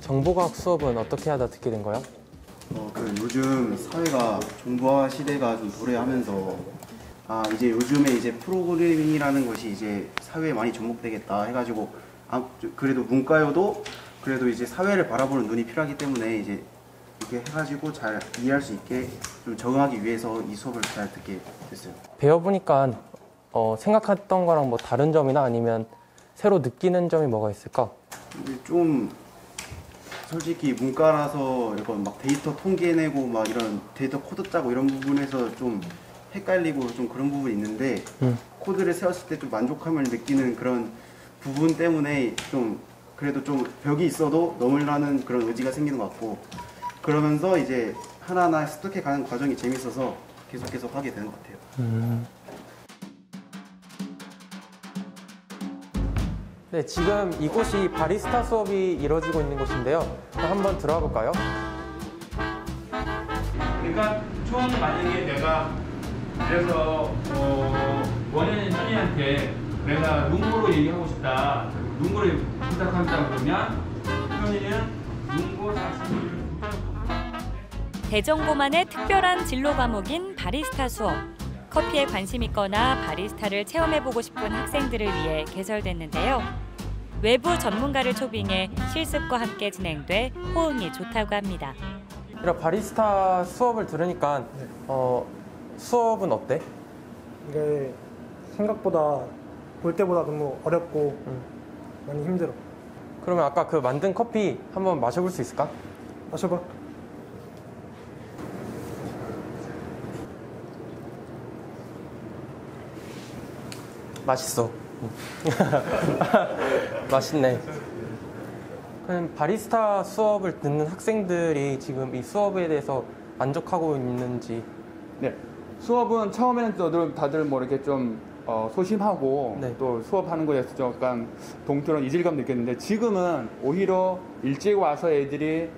정보과학 수업은 어떻게 하다 듣게 된 거예요? 어, 그 요즘 사회가 정보화 시대가 좀 도래하면서 아 이제 요즘에 이제 프로그래밍이라는 것이 이제 사회에 많이 접목되겠다 해가지고 아, 그래도 문과여도 그래도 이제 사회를 바라보는 눈이 필요하기 때문에 이제 이렇게 해가지고 잘 이해할 수 있게 좀 적응하기 위해서 이 수업을 잘 듣게 됐어요. 배워보니까 어, 생각했던 거랑 뭐 다른 점이나 아니면 새로 느끼는 점이 뭐가 있을까? 좀 솔직히 문과라서 이건 막 데이터 통계내고 막 이런 데이터 코드 짜고 이런 부분에서 좀 헷갈리고 좀 그런 부분이 있는데 음. 코드를 세웠을 때 좀 만족감을 느끼는 그런 부분 때문에 좀 그래도 좀 벽이 있어도 넘으려는 그런 의지가 생기는 것 같고 그러면서 이제 하나하나 습득해 가는 과정이 재밌어서 계속 계속 하게 되는 것 같아요. 네, 지금 이곳이 바리스타 수업이 이루어지고 있는 곳인데요. 한번 들어가 볼까요? 그러니까 총 만약에 내가 그래서 어, 원하는 현이한테 내가 눈고로 얘기하고 싶다. 눈고를 부탁한다 그러면 현이는 눈고 자신을 대전고만의 특별한 진로 과목인 바리스타 수업. 커피에 관심 있거나 바리스타를 체험해보고 싶은 학생들을 위해 개설됐는데요. 외부 전문가를 초빙해 실습과 함께 진행돼 호응이 좋다고 합니다. 이런 바리스타 수업을 들으니까 어, 수업은 어때? 이게 생각보다 볼 때보다 너무 어렵고 많이 힘들어. 그러면 아까 그 만든 커피 한번 마셔볼 수 있을까? 마셔봐. 맛있어. 맛있네. 그럼 바리스타 수업을 듣는 학생들이 지금 이 수업에 대해서 만족하고 있는지 네. 수업은 처음에는 다들, 다들 뭐 이렇게 좀 어, 소심하고 또 수업하는 거에 대해서 좀 약간 동떨어진 이질감 느꼈는데 지금은 오히려 일찍 와서 애들이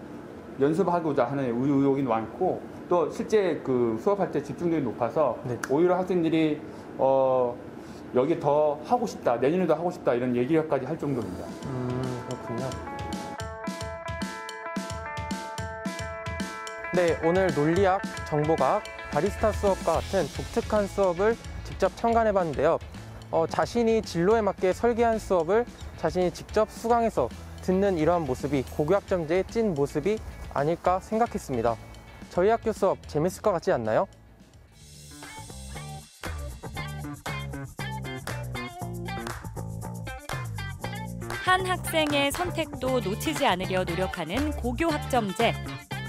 연습하고자 하는 의욕이 많고 또 실제 그 수업할 때 집중력이 높아서 오히려 학생들이 어, 여기 더 하고 싶다 내년에도 하고 싶다 이런 얘기까지 할 정도입니다. 음, 그렇군요. 네, 오늘 논리학, 정보학, 바리스타 수업과 같은 독특한 수업을 직접 참관해 봤는데요. 어, 자신이 진로에 맞게 설계한 수업을 자신이 직접 수강해서 듣는 이러한 모습이 고교학점제의 찐 모습이 아닐까 생각했습니다. 저희 학교 수업 재밌을 것 같지 않나요? 한 학생의 선택도 놓치지 않으려 노력하는 고교학점제.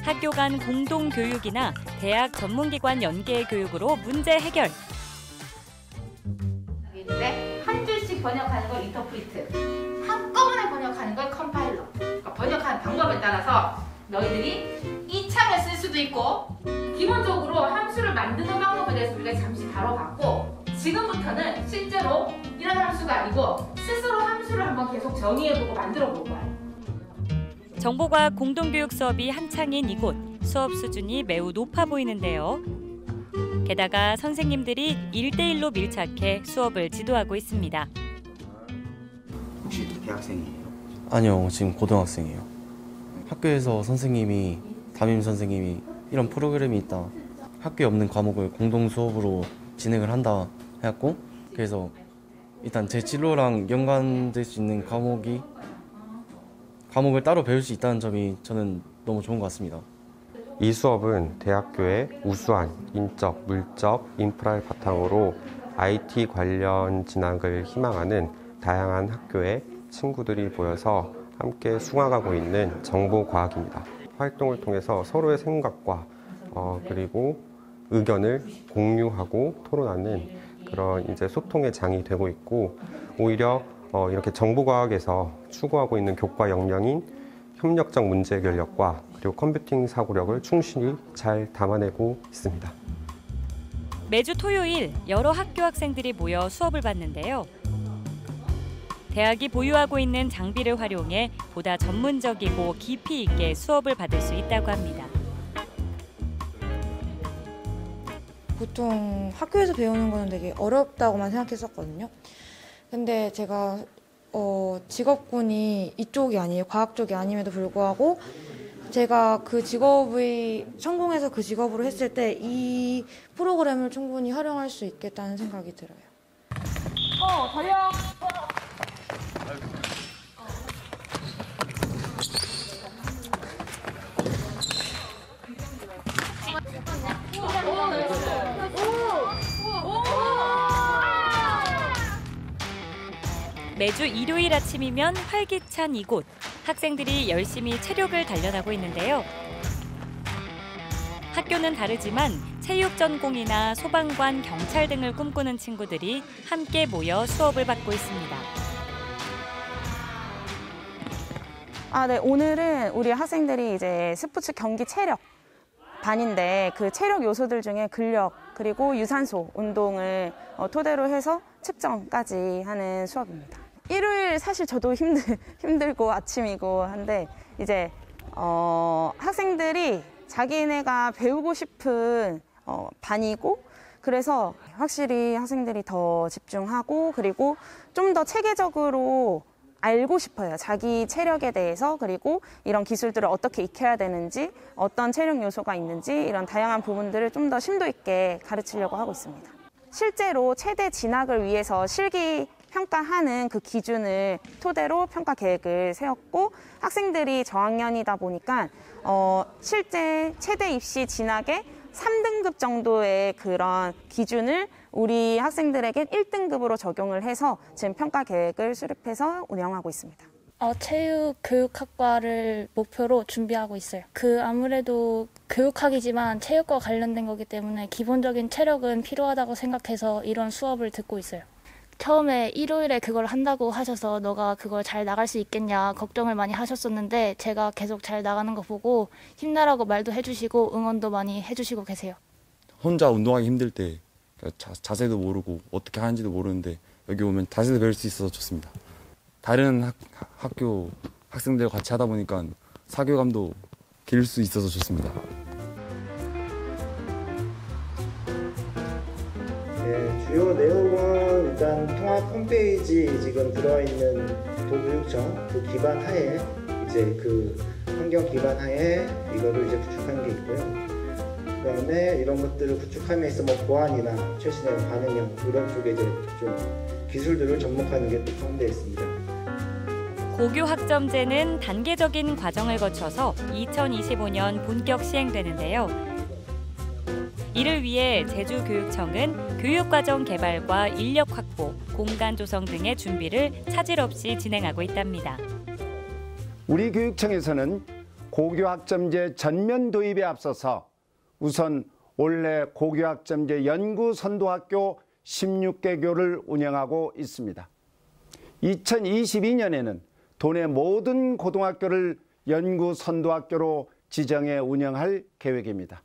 학교 간 공동 교육이나 대학 전문기관 연계 교육으로 문제 해결. 한 줄씩 번역하는 걸 interpret, 한꺼번에 번역하는 걸 컴파일러. 그러니까 번역하는 방법에 따라서 너희들이 이 창을 쓸 수도 있고 기본적으로 함수를 만드는 방법에 대해서 우리가 잠시 다뤄봤고 지금부터는 실제로 이런 함수가 아니고 스스로 함수를 한번 계속 정의해보고 만들어볼 거야. 정보과학 공동교육 수업이 한창인 이곳 수업 수준이 매우 높아 보이는데요. 게다가 선생님들이 일대일로 밀착해 수업을 지도하고 있습니다. 혹시 대학생이에요? 아니요, 지금 고등학생이에요. 학교에서 선생님이 담임 선생님이 이런 프로그램이 있다. 학교에 없는 과목을 공동 수업으로 진행을 한다 해갖고 그래서 일단 제 진로랑 연관될 수 있는 과목이 과목을 따로 배울 수 있다는 점이 저는 너무 좋은 것 같습니다. 이 수업은 대학교의 우수한 인적, 물적, 인프라를 바탕으로 IT 관련 진학을 희망하는 다양한 학교의 친구들이 모여서 함께 수강하고 있는 정보과학입니다. 활동을 통해서 서로의 생각과 어, 그리고 의견을 공유하고 토론하는 그런 이제 소통의 장이 되고 있고 오히려 어, 이렇게 정보과학에서 추구하고 있는 교과 역량인 협력적 문제 해결력과 그리고 컴퓨팅 사고력을 충실히 잘 담아내고 있습니다. 매주 토요일 여러 학교 학생들이 모여 수업을 받는데요. 대학이 보유하고 있는 장비를 활용해 보다 전문적이고 깊이 있게 수업을 받을 수 있다고 합니다. 보통 학교에서 배우는 거는 되게 어렵다고만 생각했었거든요. 근데 제가 어, 직업군이 이쪽이 아니에요. 과학 쪽이 아님에도 불구하고 제가 그 직업의 성공해서 그 직업으로 했을 때 이 프로그램을 충분히 활용할 수 있겠다는 생각이 들어요. 어, 달려. 매주 일요일 아침이면 활기찬 이곳. 학생들이 열심히 체력을 단련하고 있는데요. 학교는 다르지만 체육 전공이나 소방관, 경찰 등을 꿈꾸는 친구들이 함께 모여 수업을 받고 있습니다. 아, 네. 오늘은 우리 학생들이 이제 스포츠 경기 체력 반인데 그 체력 요소들 중에 근력 그리고 유산소 운동을 어, 토대로 해서 측정까지 하는 수업입니다. 일요일 사실 저도 힘들, 힘들고 아침이고 한데 이제 어, 학생들이 자기네가 배우고 싶은 어, 반이고 그래서 확실히 학생들이 더 집중하고 그리고 좀 더 체계적으로 알고 싶어요. 자기 체력에 대해서 그리고 이런 기술들을 어떻게 익혀야 되는지 어떤 체력 요소가 있는지 이런 다양한 부분들을 좀 더 심도 있게 가르치려고 하고 있습니다. 실제로 최대 진학을 위해서 실기 평가하는 그 기준을 토대로 평가 계획을 세웠고 학생들이 저학년이다 보니까 어, 실제 최대 입시 진학의 3등급 정도의 그런 기준을 우리 학생들에게 1등급으로 적용을 해서 지금 평가 계획을 수립해서 운영하고 있습니다. 어, 체육 교육학과를 목표로 준비하고 있어요. 그 아무래도 교육학이지만 체육과 관련된 거기 때문에 기본적인 체력은 필요하다고 생각해서 이런 수업을 듣고 있어요. 처음에 일요일에 그걸 한다고 하셔서 너가 그걸 잘 나갈 수 있겠냐 걱정을 많이 하셨었는데 제가 계속 잘 나가는 거 보고 힘내라고 말도 해주시고 응원도 많이 해주시고 계세요. 혼자 운동하기 힘들 때 자, 자세도 모르고 어떻게 하는지도 모르는데 여기 오면 자세도 배울 수 있어서 좋습니다. 다른 학, 학교 학생들과 같이 하다 보니까 사교감도 기를 수 있어서 좋습니다. 네, 주요 내용은 일단 통합 홈페이지 지금 들어와 있는 도교육청 그 기반 하에 이제 그 환경 기반 하에 이거를 이제 구축한 게 있고요. 그다음에 이런 것들을 구축함에 있어 뭐 보안이나 최신의 반응형 이런 쪽에 이제 좀 기술들을 접목하는 게 또 포함되어 있습니다. 고교 학점제는 단계적인 과정을 거쳐서 2025년 본격 시행되는데요. 이를 위해 제주교육청은 교육과정 개발과 인력 확보, 공간 조성 등의 준비를 차질 없이 진행하고 있답니다. 우리 교육청에서는 고교 학점제 전면 도입에 앞서서 우선 올해 고교학점제 연구 선도학교 16개 교를 운영하고 있습니다. 2022년에는 도내 모든 고등학교를 연구 선도학교로 지정해 운영할 계획입니다.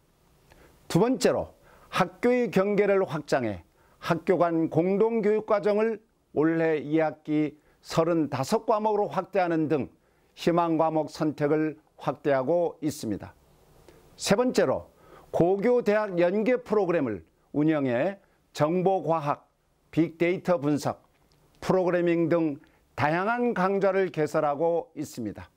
두 번째로 학교의 경계를 확장해 학교 간 공동교육과정을 올해 2학기 35과목으로 확대하는 등 희망 과목 선택을 확대하고 있습니다. 세 번째로 고교 대학 연계 프로그램을 운영해 정보과학, 빅데이터 분석, 프로그래밍 등 다양한 강좌를 개설하고 있습니다.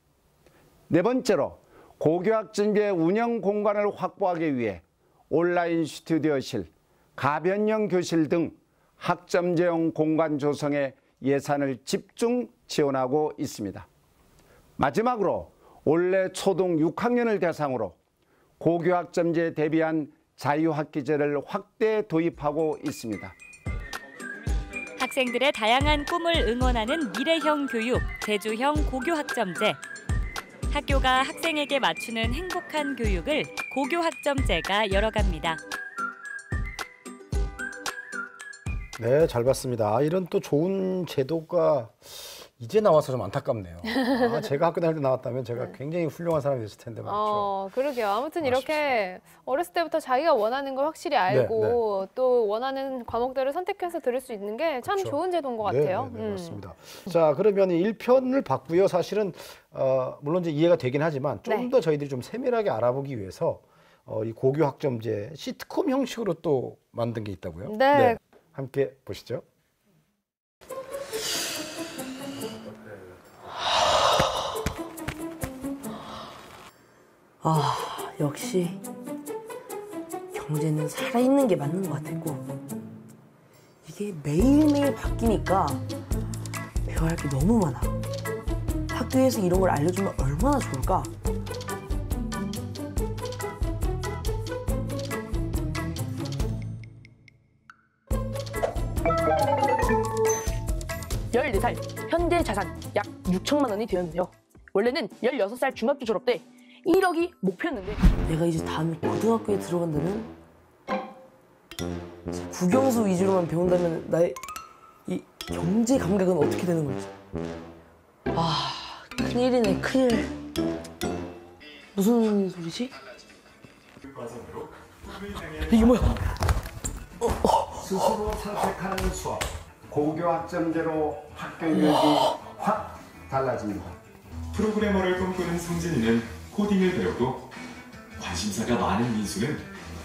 네 번째로 고교학점제 운영 공간을 확보하기 위해 온라인 스튜디오실, 가변형 교실 등 학점제용 공간 조성에 예산을 집중 지원하고 있습니다. 마지막으로 올해 초등 6학년을 대상으로 고교학점제에 대비한 자유학기제를 확대 도입하고 있습니다. 학생들의 다양한 꿈을 응원하는 미래형 교육, 제주형 고교학점제. 학교가 학생에게 맞추는 행복한 교육을 고교학점제가 열어갑니다. 네, 잘 봤습니다. 아, 이런 또 좋은 제도가 이제 나와서 좀 안타깝네요. 아, 제가 학교 다닐 때 나왔다면 제가 굉장히 훌륭한 사람이 됐을 텐데 말이죠. 어, 그러게요. 아무튼 이렇게 어렸을 때부터 자기가 원하는 걸 확실히 알고 또 원하는 과목들을 선택해서 들을 수 있는 게참 그렇죠. 좋은 제도인 것 네, 같아요. 네, 네, 음. 맞습니다. 자, 그러면 1편을 봤고요. 사실은 어, 물론 이제 이해가 되긴 하지만 좀 네. 더 저희들이 좀 세밀하게 알아보기 위해서 어, 이 고교 학점제 시트콤 형식으로 또 만든 게 있다고요? 네. 함께 보시죠. 아, 역시 경제는 살아있는 게 맞는 것 같았고 이게 매일매일 바뀌니까 배워야 할 게 너무 많아. 학교에서 이런 걸 알려주면 얼마나 좋을까? 열네 살 현재 자산 약 6천만 원이 되었는데요. 원래는 16살 중학교 졸업 때 1억이 목표였는데 내가 이제 다음에 고등학교에 들어간다면 국영수 위주로만 배운다면 나의 이 경제 감각은 어떻게 되는 걸지. 아, 큰일이네, 큰일. 무슨 소리지? 이게 뭐야? 스스로 선택하는 수업, 고교 학점제로 학교 교육이 확 달라집니다. 프로그래머를 꿈꾸는 성진이는 코딩을 배우고 관심사가 많은 민수는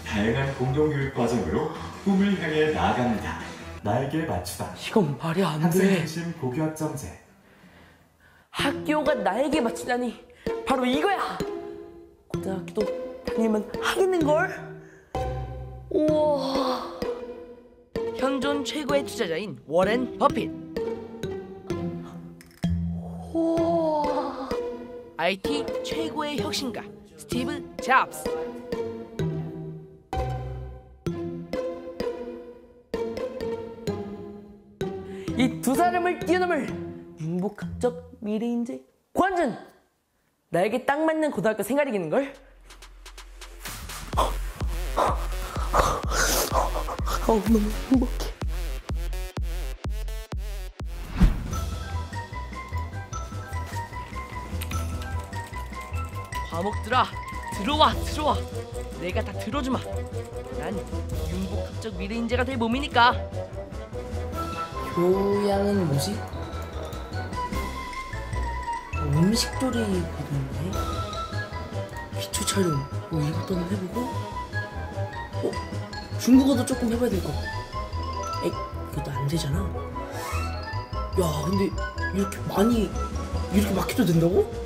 다양한 공동교육 과정으로 꿈을 향해 나아갑니다. 나에게 맞추다. 이건 말이 안 학생 돼. 중심 고교학점제. 학교가 나에게 맞추다니 바로 이거야. 고등학교도 다니면 하겠는걸? 우와. 현존 최고의 투자자인 워렌 버핏. 우와. IT 최고의 혁신가 스티브 잡스. 이 두 사람을 뛰어넘을 융복학적 미래인재 관전 나에게 딱 맞는 고등학교 생활이겠는 걸? 어우 너무 행복해. 과목들아 들어와 들어와 내가 다 들어주마 난 융복학적 미래인재가 될 몸이니까 교양은 뭐지? 음식 조리 보던데 기초 촬영 뭐 이것도 한번 해보고 어? 중국어도 조금 해봐야 될 거. 에 그것도 안 되잖아. 야 근데 이렇게 많이 이렇게 막혀도 된다고?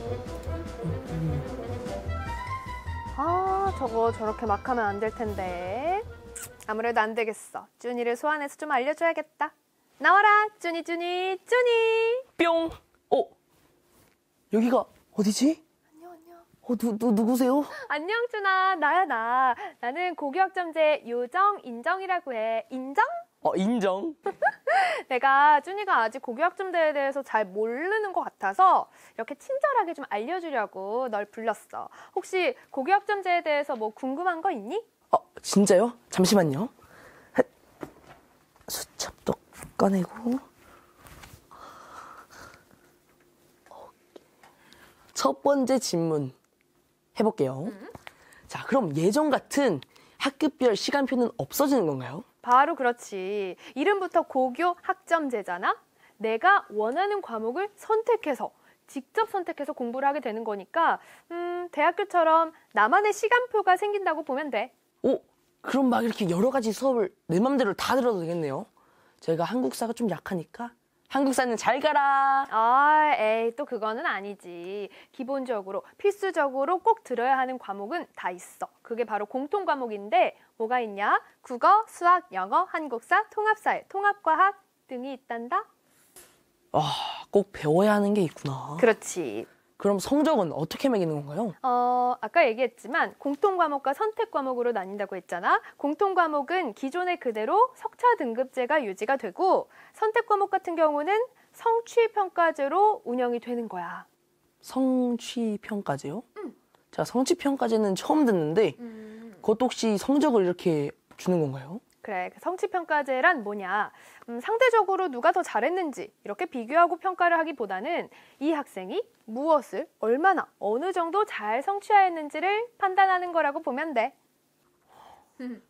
저거 저렇게 막 하면 안 될 텐데. 아무래도 안 되겠어. 쭈니를 소환해서 좀 알려줘야겠다. 나와라, 쭈니, 쭈니, 쭈니. 뿅. 어? 여기가 어디지? 안녕 안녕. 어, 누, 누 누구세요? 안녕, 쭈나. 나야, 나. 나는 고교학점제 요정 인정이라고 해. 인정? 어, 인정. 내가 쭈니가 아직 고교학점제에 대해서 잘 모르는 것 같아서 이렇게 친절하게 좀 알려주려고 널 불렀어. 혹시 고교학점제에 대해서 뭐 궁금한 거 있니? 어, 진짜요? 잠시만요. 헷. 수첩도 꺼내고. 첫 번째 질문 해볼게요. 자, 그럼 예전 같은 학급별 시간표는 없어지는 건가요? 바로 그렇지. 이름부터 고교 학점제잖아? 내가 원하는 과목을 선택해서, 직접 선택해서 공부를 하게 되는 거니까, 음, 대학교처럼 나만의 시간표가 생긴다고 보면 돼. 오, 그럼 막 이렇게 여러 가지 수업을 내 맘대로 다 들어도 되겠네요. 제가 한국사가 좀 약하니까 한국사는 잘 가라. 아, 에이, 또 그거는 아니지. 기본적으로, 필수적으로 꼭 들어야 하는 과목은 다 있어. 그게 바로 공통 과목인데, 뭐가 있냐? 국어, 수학, 영어, 한국사, 통합사회, 통합과학 등이 있단다? 아, 꼭 배워야 하는 게 있구나. 그렇지. 그럼 성적은 어떻게 매기는 건가요? 어, 아까 얘기했지만 공통 과목과 선택 과목으로 나뉜다고 했잖아. 공통 과목은 기존의 그대로 석차 등급제가 유지가 되고 선택 과목 같은 경우는 성취 평가제로 운영이 되는 거야. 성취 평가제요? 제가 성취 평가제는 처음 듣는데 그것도 혹시 성적을 이렇게 주는 건가요? 그래, 그 성취 평가제란 뭐냐? 음, 상대적으로 누가 더 잘했는지 이렇게 비교하고 평가를 하기보다는 이 학생이 무엇을 얼마나 어느 정도 잘 성취하였는지를 판단하는 거라고 보면 돼.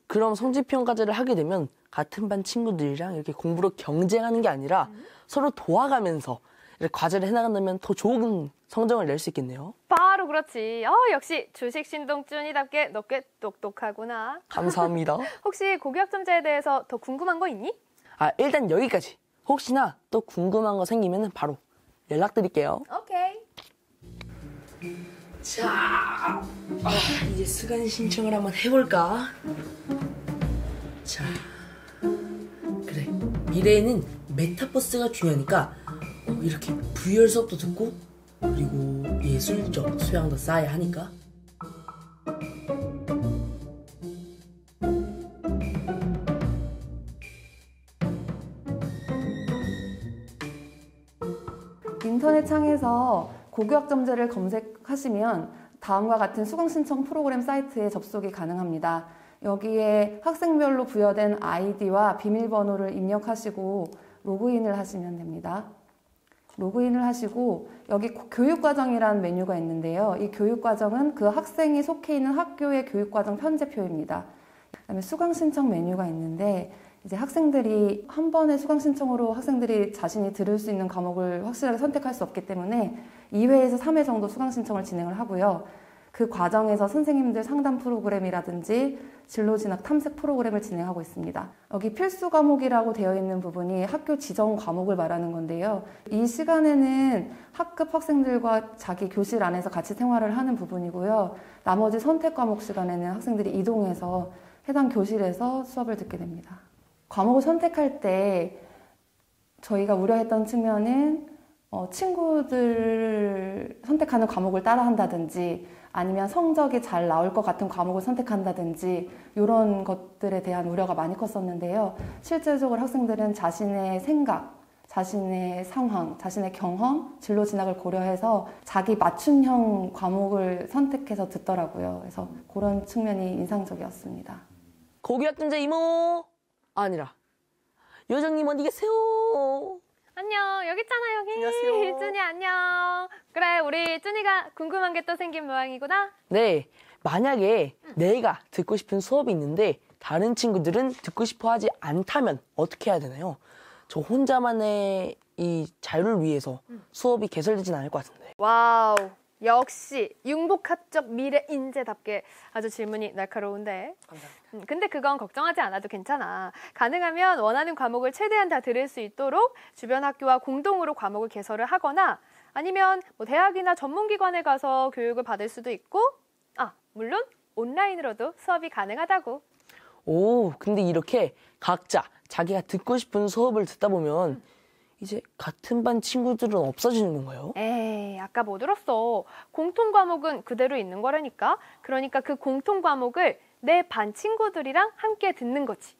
그럼 성취 평가제를 하게 되면 같은 반 친구들이랑 이렇게 공부로 경쟁하는 게 아니라 서로 도와가면서 과제를 해나간다면 더 좋은 성적을 낼 수 있겠네요. 바로 그렇지. 어, 역시 주식 신동준이답게 너 꽤 똑똑하구나. 감사합니다. 혹시 고교학점제에 대해서 더 궁금한 거 있니? 아, 일단 여기까지. 혹시나 또 궁금한 거 생기면 바로 연락드릴게요. 오케이. 자, 아, 이제 수강 신청을 한번 해볼까? 자, 그래. 미래에는 메타버스가 중요하니까 어, 이렇게 VR 수업도 듣고 그리고 예술적 소양도 쌓아야 하니까. 인터넷 창에서 고교학점제를 검색하시면 다음과 같은 수강 신청 프로그램 사이트에 접속이 가능합니다. 여기에 학생별로 부여된 아이디와 비밀번호를 입력하시고 로그인을 하시면 됩니다. 로그인을 하시고 여기 교육과정이라는 메뉴가 있는데요. 이 교육과정은 그 학생이 속해 있는 학교의 교육과정 편제표입니다. 그다음에 수강 신청 메뉴가 있는데 이제 학생들이 한 번의 수강 신청으로 학생들이 자신이 들을 수 있는 과목을 확실하게 선택할 수 없기 때문에 2회에서 3회 정도 수강 신청을 진행을 하고요. 그 과정에서 선생님들 상담 프로그램이라든지 진로 진학 탐색 프로그램을 진행하고 있습니다. 여기 필수 과목이라고 되어 있는 부분이 학교 지정 과목을 말하는 건데요. 이 시간에는 학급 학생들과 자기 교실 안에서 같이 생활을 하는 부분이고요. 나머지 선택 과목 시간에는 학생들이 이동해서 해당 교실에서 수업을 듣게 됩니다. 과목을 선택할 때 저희가 우려했던 측면은 어, 친구들 선택하는 과목을 따라 한다든지 아니면 성적이 잘 나올 것 같은 과목을 선택한다든지 이런 것들에 대한 우려가 많이 컸었는데요. 실제적으로 학생들은 자신의 생각, 자신의 상황, 자신의 경험, 진로 진학을 고려해서 자기 맞춤형 과목을 선택해서 듣더라고요. 그래서 그런 측면이 인상적이었습니다. 고교학점제 이모 아니라 요정님 어디 계세요? 안녕, 여기 있잖아, 여기. 안녕하세요. 쭈니 안녕. 그래, 우리 쭈니가 궁금한 게 또 생긴 모양이구나. 네, 만약에 내가 듣고 싶은 수업이 있는데 다른 친구들은 듣고 싶어 하지 않다면 어떻게 해야 되나요? 저 혼자만의 이 자유를 위해서 수업이 개설되진 않을 것 같은데. wow. 역시 융복합적 미래 인재답게 아주 질문이 날카로운데. 음, 근데 그건 걱정하지 않아도 괜찮아. 가능하면 원하는 과목을 최대한 다 들을 수 있도록 주변 학교와 공동으로 과목을 개설을 하거나 아니면 뭐 대학이나 전문기관에 가서 교육을 받을 수도 있고 아 물론 온라인으로도 수업이 가능하다고. 오, 근데 이렇게 각자 자기가 듣고 싶은 수업을 듣다 보면 이제 같은 반 친구들은 없어지는 건가요? 에이, 아까 뭐 들었어. 공통 과목은 그대로 있는 거라니까. 그러니까 그 공통 과목을 내 반 친구들이랑 함께 듣는 거지.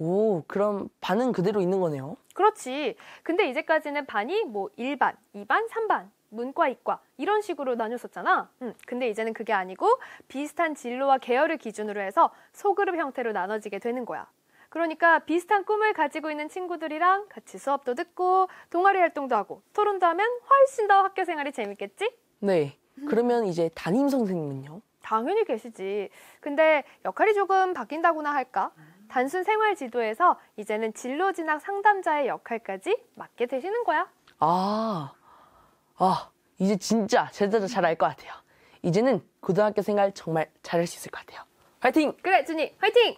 오, 그럼 반은 그대로 있는 거네요. 그렇지. 근데 이제까지는 반이 뭐 1반, 2반, 3반, 문과, 이과 이런 식으로 나뉘었었잖아. 음, 근데 이제는 그게 아니고 비슷한 진로와 계열을 기준으로 해서 소그룹 형태로 나눠지게 되는 거야. 그러니까 비슷한 꿈을 가지고 있는 친구들이랑 같이 수업도 듣고 동아리 활동도 하고 토론도 하면 훨씬 더 학교 생활이 재밌겠지? 네. 그러면 이제 담임 선생님은요? 당연히 계시지. 근데 역할이 조금 바뀐다고나 할까? 단순 생활 지도에서 이제는 진로 진학 상담자의 역할까지 맡게 되시는 거야. 아, 아, 이제 진짜 제대로 잘 알 것 같아요. 이제는 고등학교 생활 정말 잘할 수 있을 것 같아요. 화이팅! 그래, 준이, 화이팅!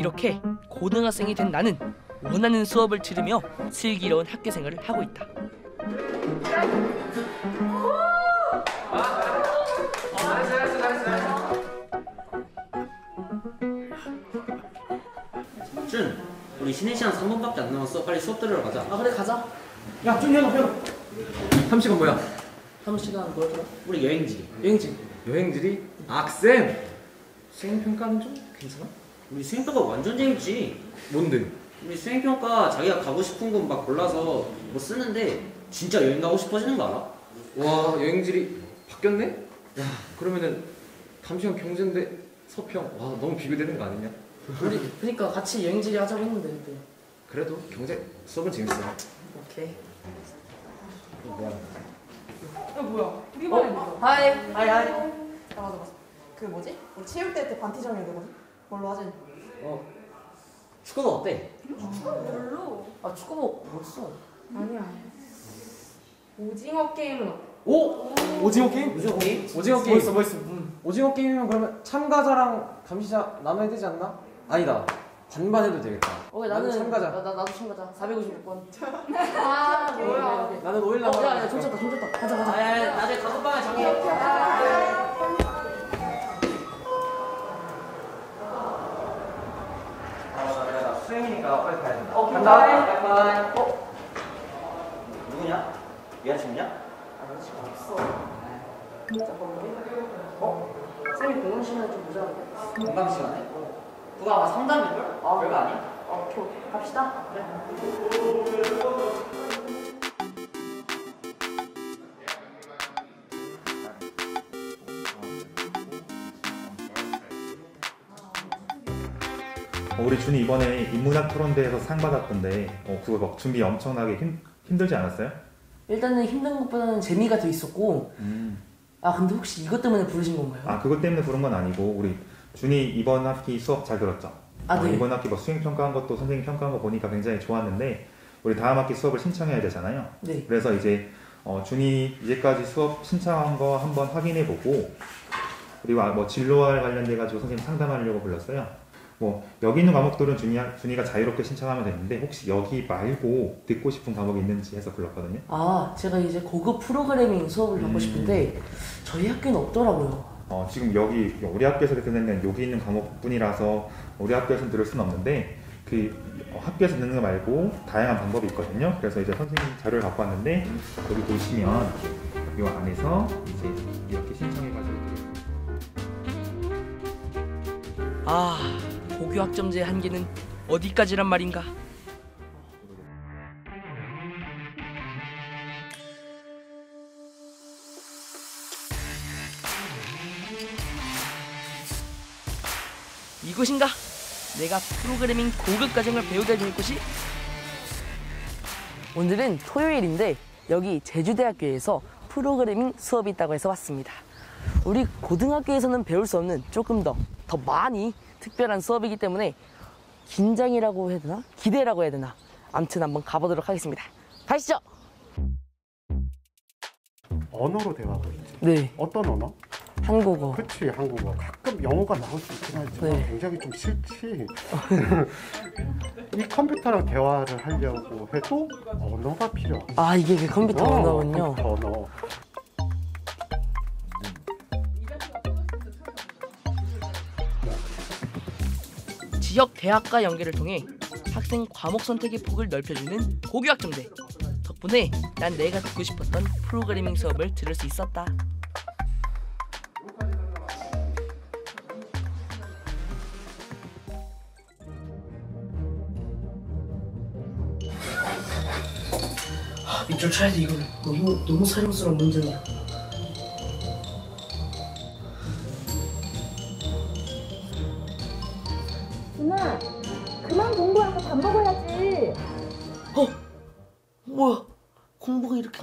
이렇게 고등학생이 된 나는 원하는 수업을 들으며 슬기로운 학교 생활을 하고 있다. 준, 우리 쉬는 시간 3분밖에 안 남았어. 빨리 수업 들으러 가자. 아 그래 가자. 야, 준 현우, 현우. 3시간 뭐야? 3시간 뭐였더라? 우리 여행지. 여행지. 여행지리? 악쌤! 수행 평가는 좀 괜찮아? 우리 수행평가 완전 재밌지. 뭔데? 우리 수행평가 자기가 가고 싶은 곳 막 골라서 뭐 쓰는데 진짜 여행 가고 싶어지는 거 알아? 와 여행질이 바뀌었네? 야 그러면은 담시형 경제인데 서평 와 너무 비교되는 거 아니냐? 우리 그러니까 같이 여행지리 하자고 했는데 그때. 그래도 경제 수업은 재밌어 오케이. 뭐야 야 뭐야? 우리 어? hi. hi hi. 야 맞아 맞아. 그 뭐지? 우리 체육 대회 때 반티 정해야 되거든. 뭘로 하지? 어. 축구는 어때? 별로. 아 축구복 없어. 아니야. 오징어 게임은 어때? 오! 오징어 게임? 오징어 게임? 오징어 게임. 멋있어, 멋있어. 오징어 게임이면 그러면 참가자랑 감시자 나눠야 되지 않나? 아니다. 반반 해도 되겠다. 어, 나는 참가자. 나, 나 나도 참가자. 456번. 아 뭐야? 나는 오일 어, 남아. 야, 야, 돈 줬다, 돈 줬다. 가자, 가자. 아, 야, 야, 나중에 단톡방에 정해. 가야 된다. 어. 어? 누구냐? 여자친구냐? 아, 지금 없어. 어? 쌤이 공연 시간에 좀 모자란데. 건강 시간에? 누가 아마 상담일걸? 아, 별거 아니야? 어, 오케이. 갑시다. 그래. 어, 우리 준이 이번에 인문학 토론대회에서 상 받았던데 어, 그거 막 준비 엄청나게 힘, 힘들지 않았어요? 일단은 힘든 것보다는 재미가 더 있었고. 아, 근데 혹시 이것 때문에 부르신 건가요? 아 그것 때문에 부른 건 아니고 우리 준이 이번 학기 수업 잘 들었죠? 아, 어, 네. 이번 학기 뭐 수행 평가한 것도 선생님 평가한 거 보니까 굉장히 좋았는데 우리 다음 학기 수업을 신청해야 되잖아요. 네. 그래서 이제 어, 준이 이제까지 수업 신청한 거 한번 확인해 보고 그리고 아, 뭐 진로와 관련돼 가지고 선생님 상담하려고 불렀어요. 뭐 여기 있는 과목들은 준이, 준이가 자유롭게 신청하면 되는데 혹시 여기 말고 듣고 싶은 과목이 있는지 해서 불렀거든요. 아, 제가 이제 고급 프로그래밍 수업을 받고 음. 싶은데 저희 학교는 없더라고요. 어, 지금 여기 우리 학교에서 듣는 여기 있는 과목뿐이라서 우리 학교에서는 들을 수는 없는데 그 어, 학교에서 듣는 거 말고 다양한 방법이 있거든요. 그래서 이제 선생님 자료를 갖고 왔는데 여기 보시면 이 안에서 이제 이렇게 신청해가지고 아, 고교 학점제의 한계는 어디까지란 말인가? 이곳인가? 내가 프로그래밍 고급 과정을 배우게 될 곳이? 오늘은 토요일인데 여기 제주대학교에서 프로그래밍 수업이 있다고 해서 왔습니다. 우리 고등학교에서는 배울 수 없는 조금 더, 더 많이 특별한 수업이기 때문에 긴장이라고 해야 되나? 기대라고 해야 되나? 암튼 한번 가보도록 하겠습니다. 가시죠! 언어로 대화하고 있지. 네. 어떤 언어? 한국어. 그치, 한국어. 가끔 영어가 나올 수 있긴 하지만 네. 굉장히 좀 싫지. 이 컴퓨터랑 대화를 하려고 해도 언어가 필요해. 아 이게 그 컴퓨터 어, 언어군요. 컴퓨터 언어. 지역 대학과 연계를 통해 학생 과목 선택의 폭을 넓혀주는 고교학점제. 덕분에 난 내가 듣고 싶었던 프로그래밍 수업을 들을 수 있었다. 밑줄 쳐야 돼 이거 너무 너무 사령스러운 문제야.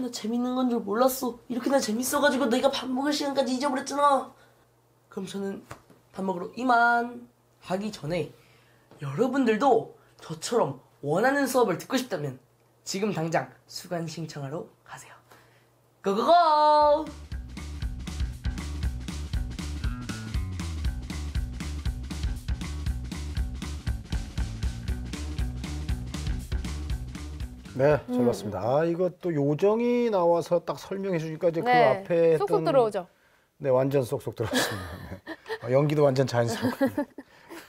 이렇게나 재밌는 건 줄 몰랐어. 이렇게나 재밌어가지고 내가 밥 먹을 시간까지 잊어버렸잖아. 그럼 저는 밥 먹으러 이만 하기 전에 여러분들도 저처럼 원하는 수업을 듣고 싶다면 지금 당장 수강 신청하러 가세요. 고고고! 네, 잘 음. 봤습니다. 아, 이거 또 요정이 나와서 딱 설명해 주니까 이제 그 네, 앞에 쏙쏙 했던- 들어오죠. 네, 완전 쏙쏙 들어왔습니다. 네. 어, 연기도 완전 자연스럽고.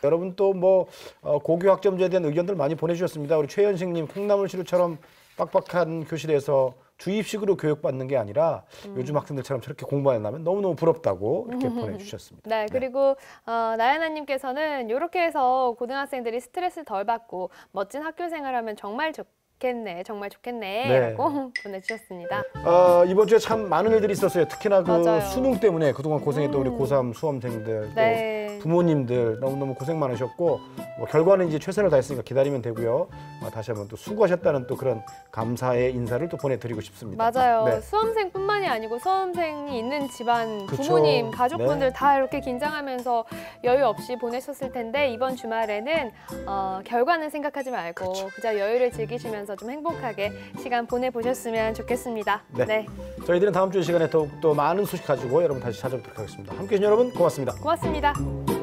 여러분 또 뭐 고교 학점제에 대한 의견들 많이 보내주셨습니다. 우리 최현식님 콩나물시루처럼 빡빡한 교실에서 주입식으로 교육받는 게 아니라 음. 요즘 학생들처럼 저렇게 공부한다면 너무너무 부럽다고 이렇게 보내주셨습니다. 네, 그리고 어, 나연아님께서는 이렇게 해서 고등학생들이 스트레스 덜 받고 멋진 학교 생활하면 정말 좋 겠네, 정말 네. 좋겠네라고 보내주셨습니다. 어, 이번 주에 참 많은 일들이 있었어요. 특히나 그 맞아요. 음. 수능 때문에 그동안 고생했던 우리 고3 수험생들, 또 네. 부모님들 너무너무 고생 많으셨고 뭐 결과는 이제 최선을 다했으니까 기다리면 되고요. 어, 다시 한번 또 수고하셨다는 또 그런 감사의 인사를 또 보내드리고 싶습니다. 맞아요. 네. 수험생뿐만이 아니고 수험생이 있는 집안 그쵸. 부모님, 가족분들 네. 다 이렇게 긴장하면서 여유 없이 보내셨을 텐데 이번 주말에는 어, 결과는 생각하지 말고 그저 여유를 즐기시면서 좀 행복하게 시간 보내보셨으면 좋겠습니다. 네. 저희들은 다음 주이 시간에 더욱더 많은 소식 가지고 여러분 다시 찾아뵙도록 하겠습니다. 함께해 주신 여러분 고맙습니다. 고맙습니다.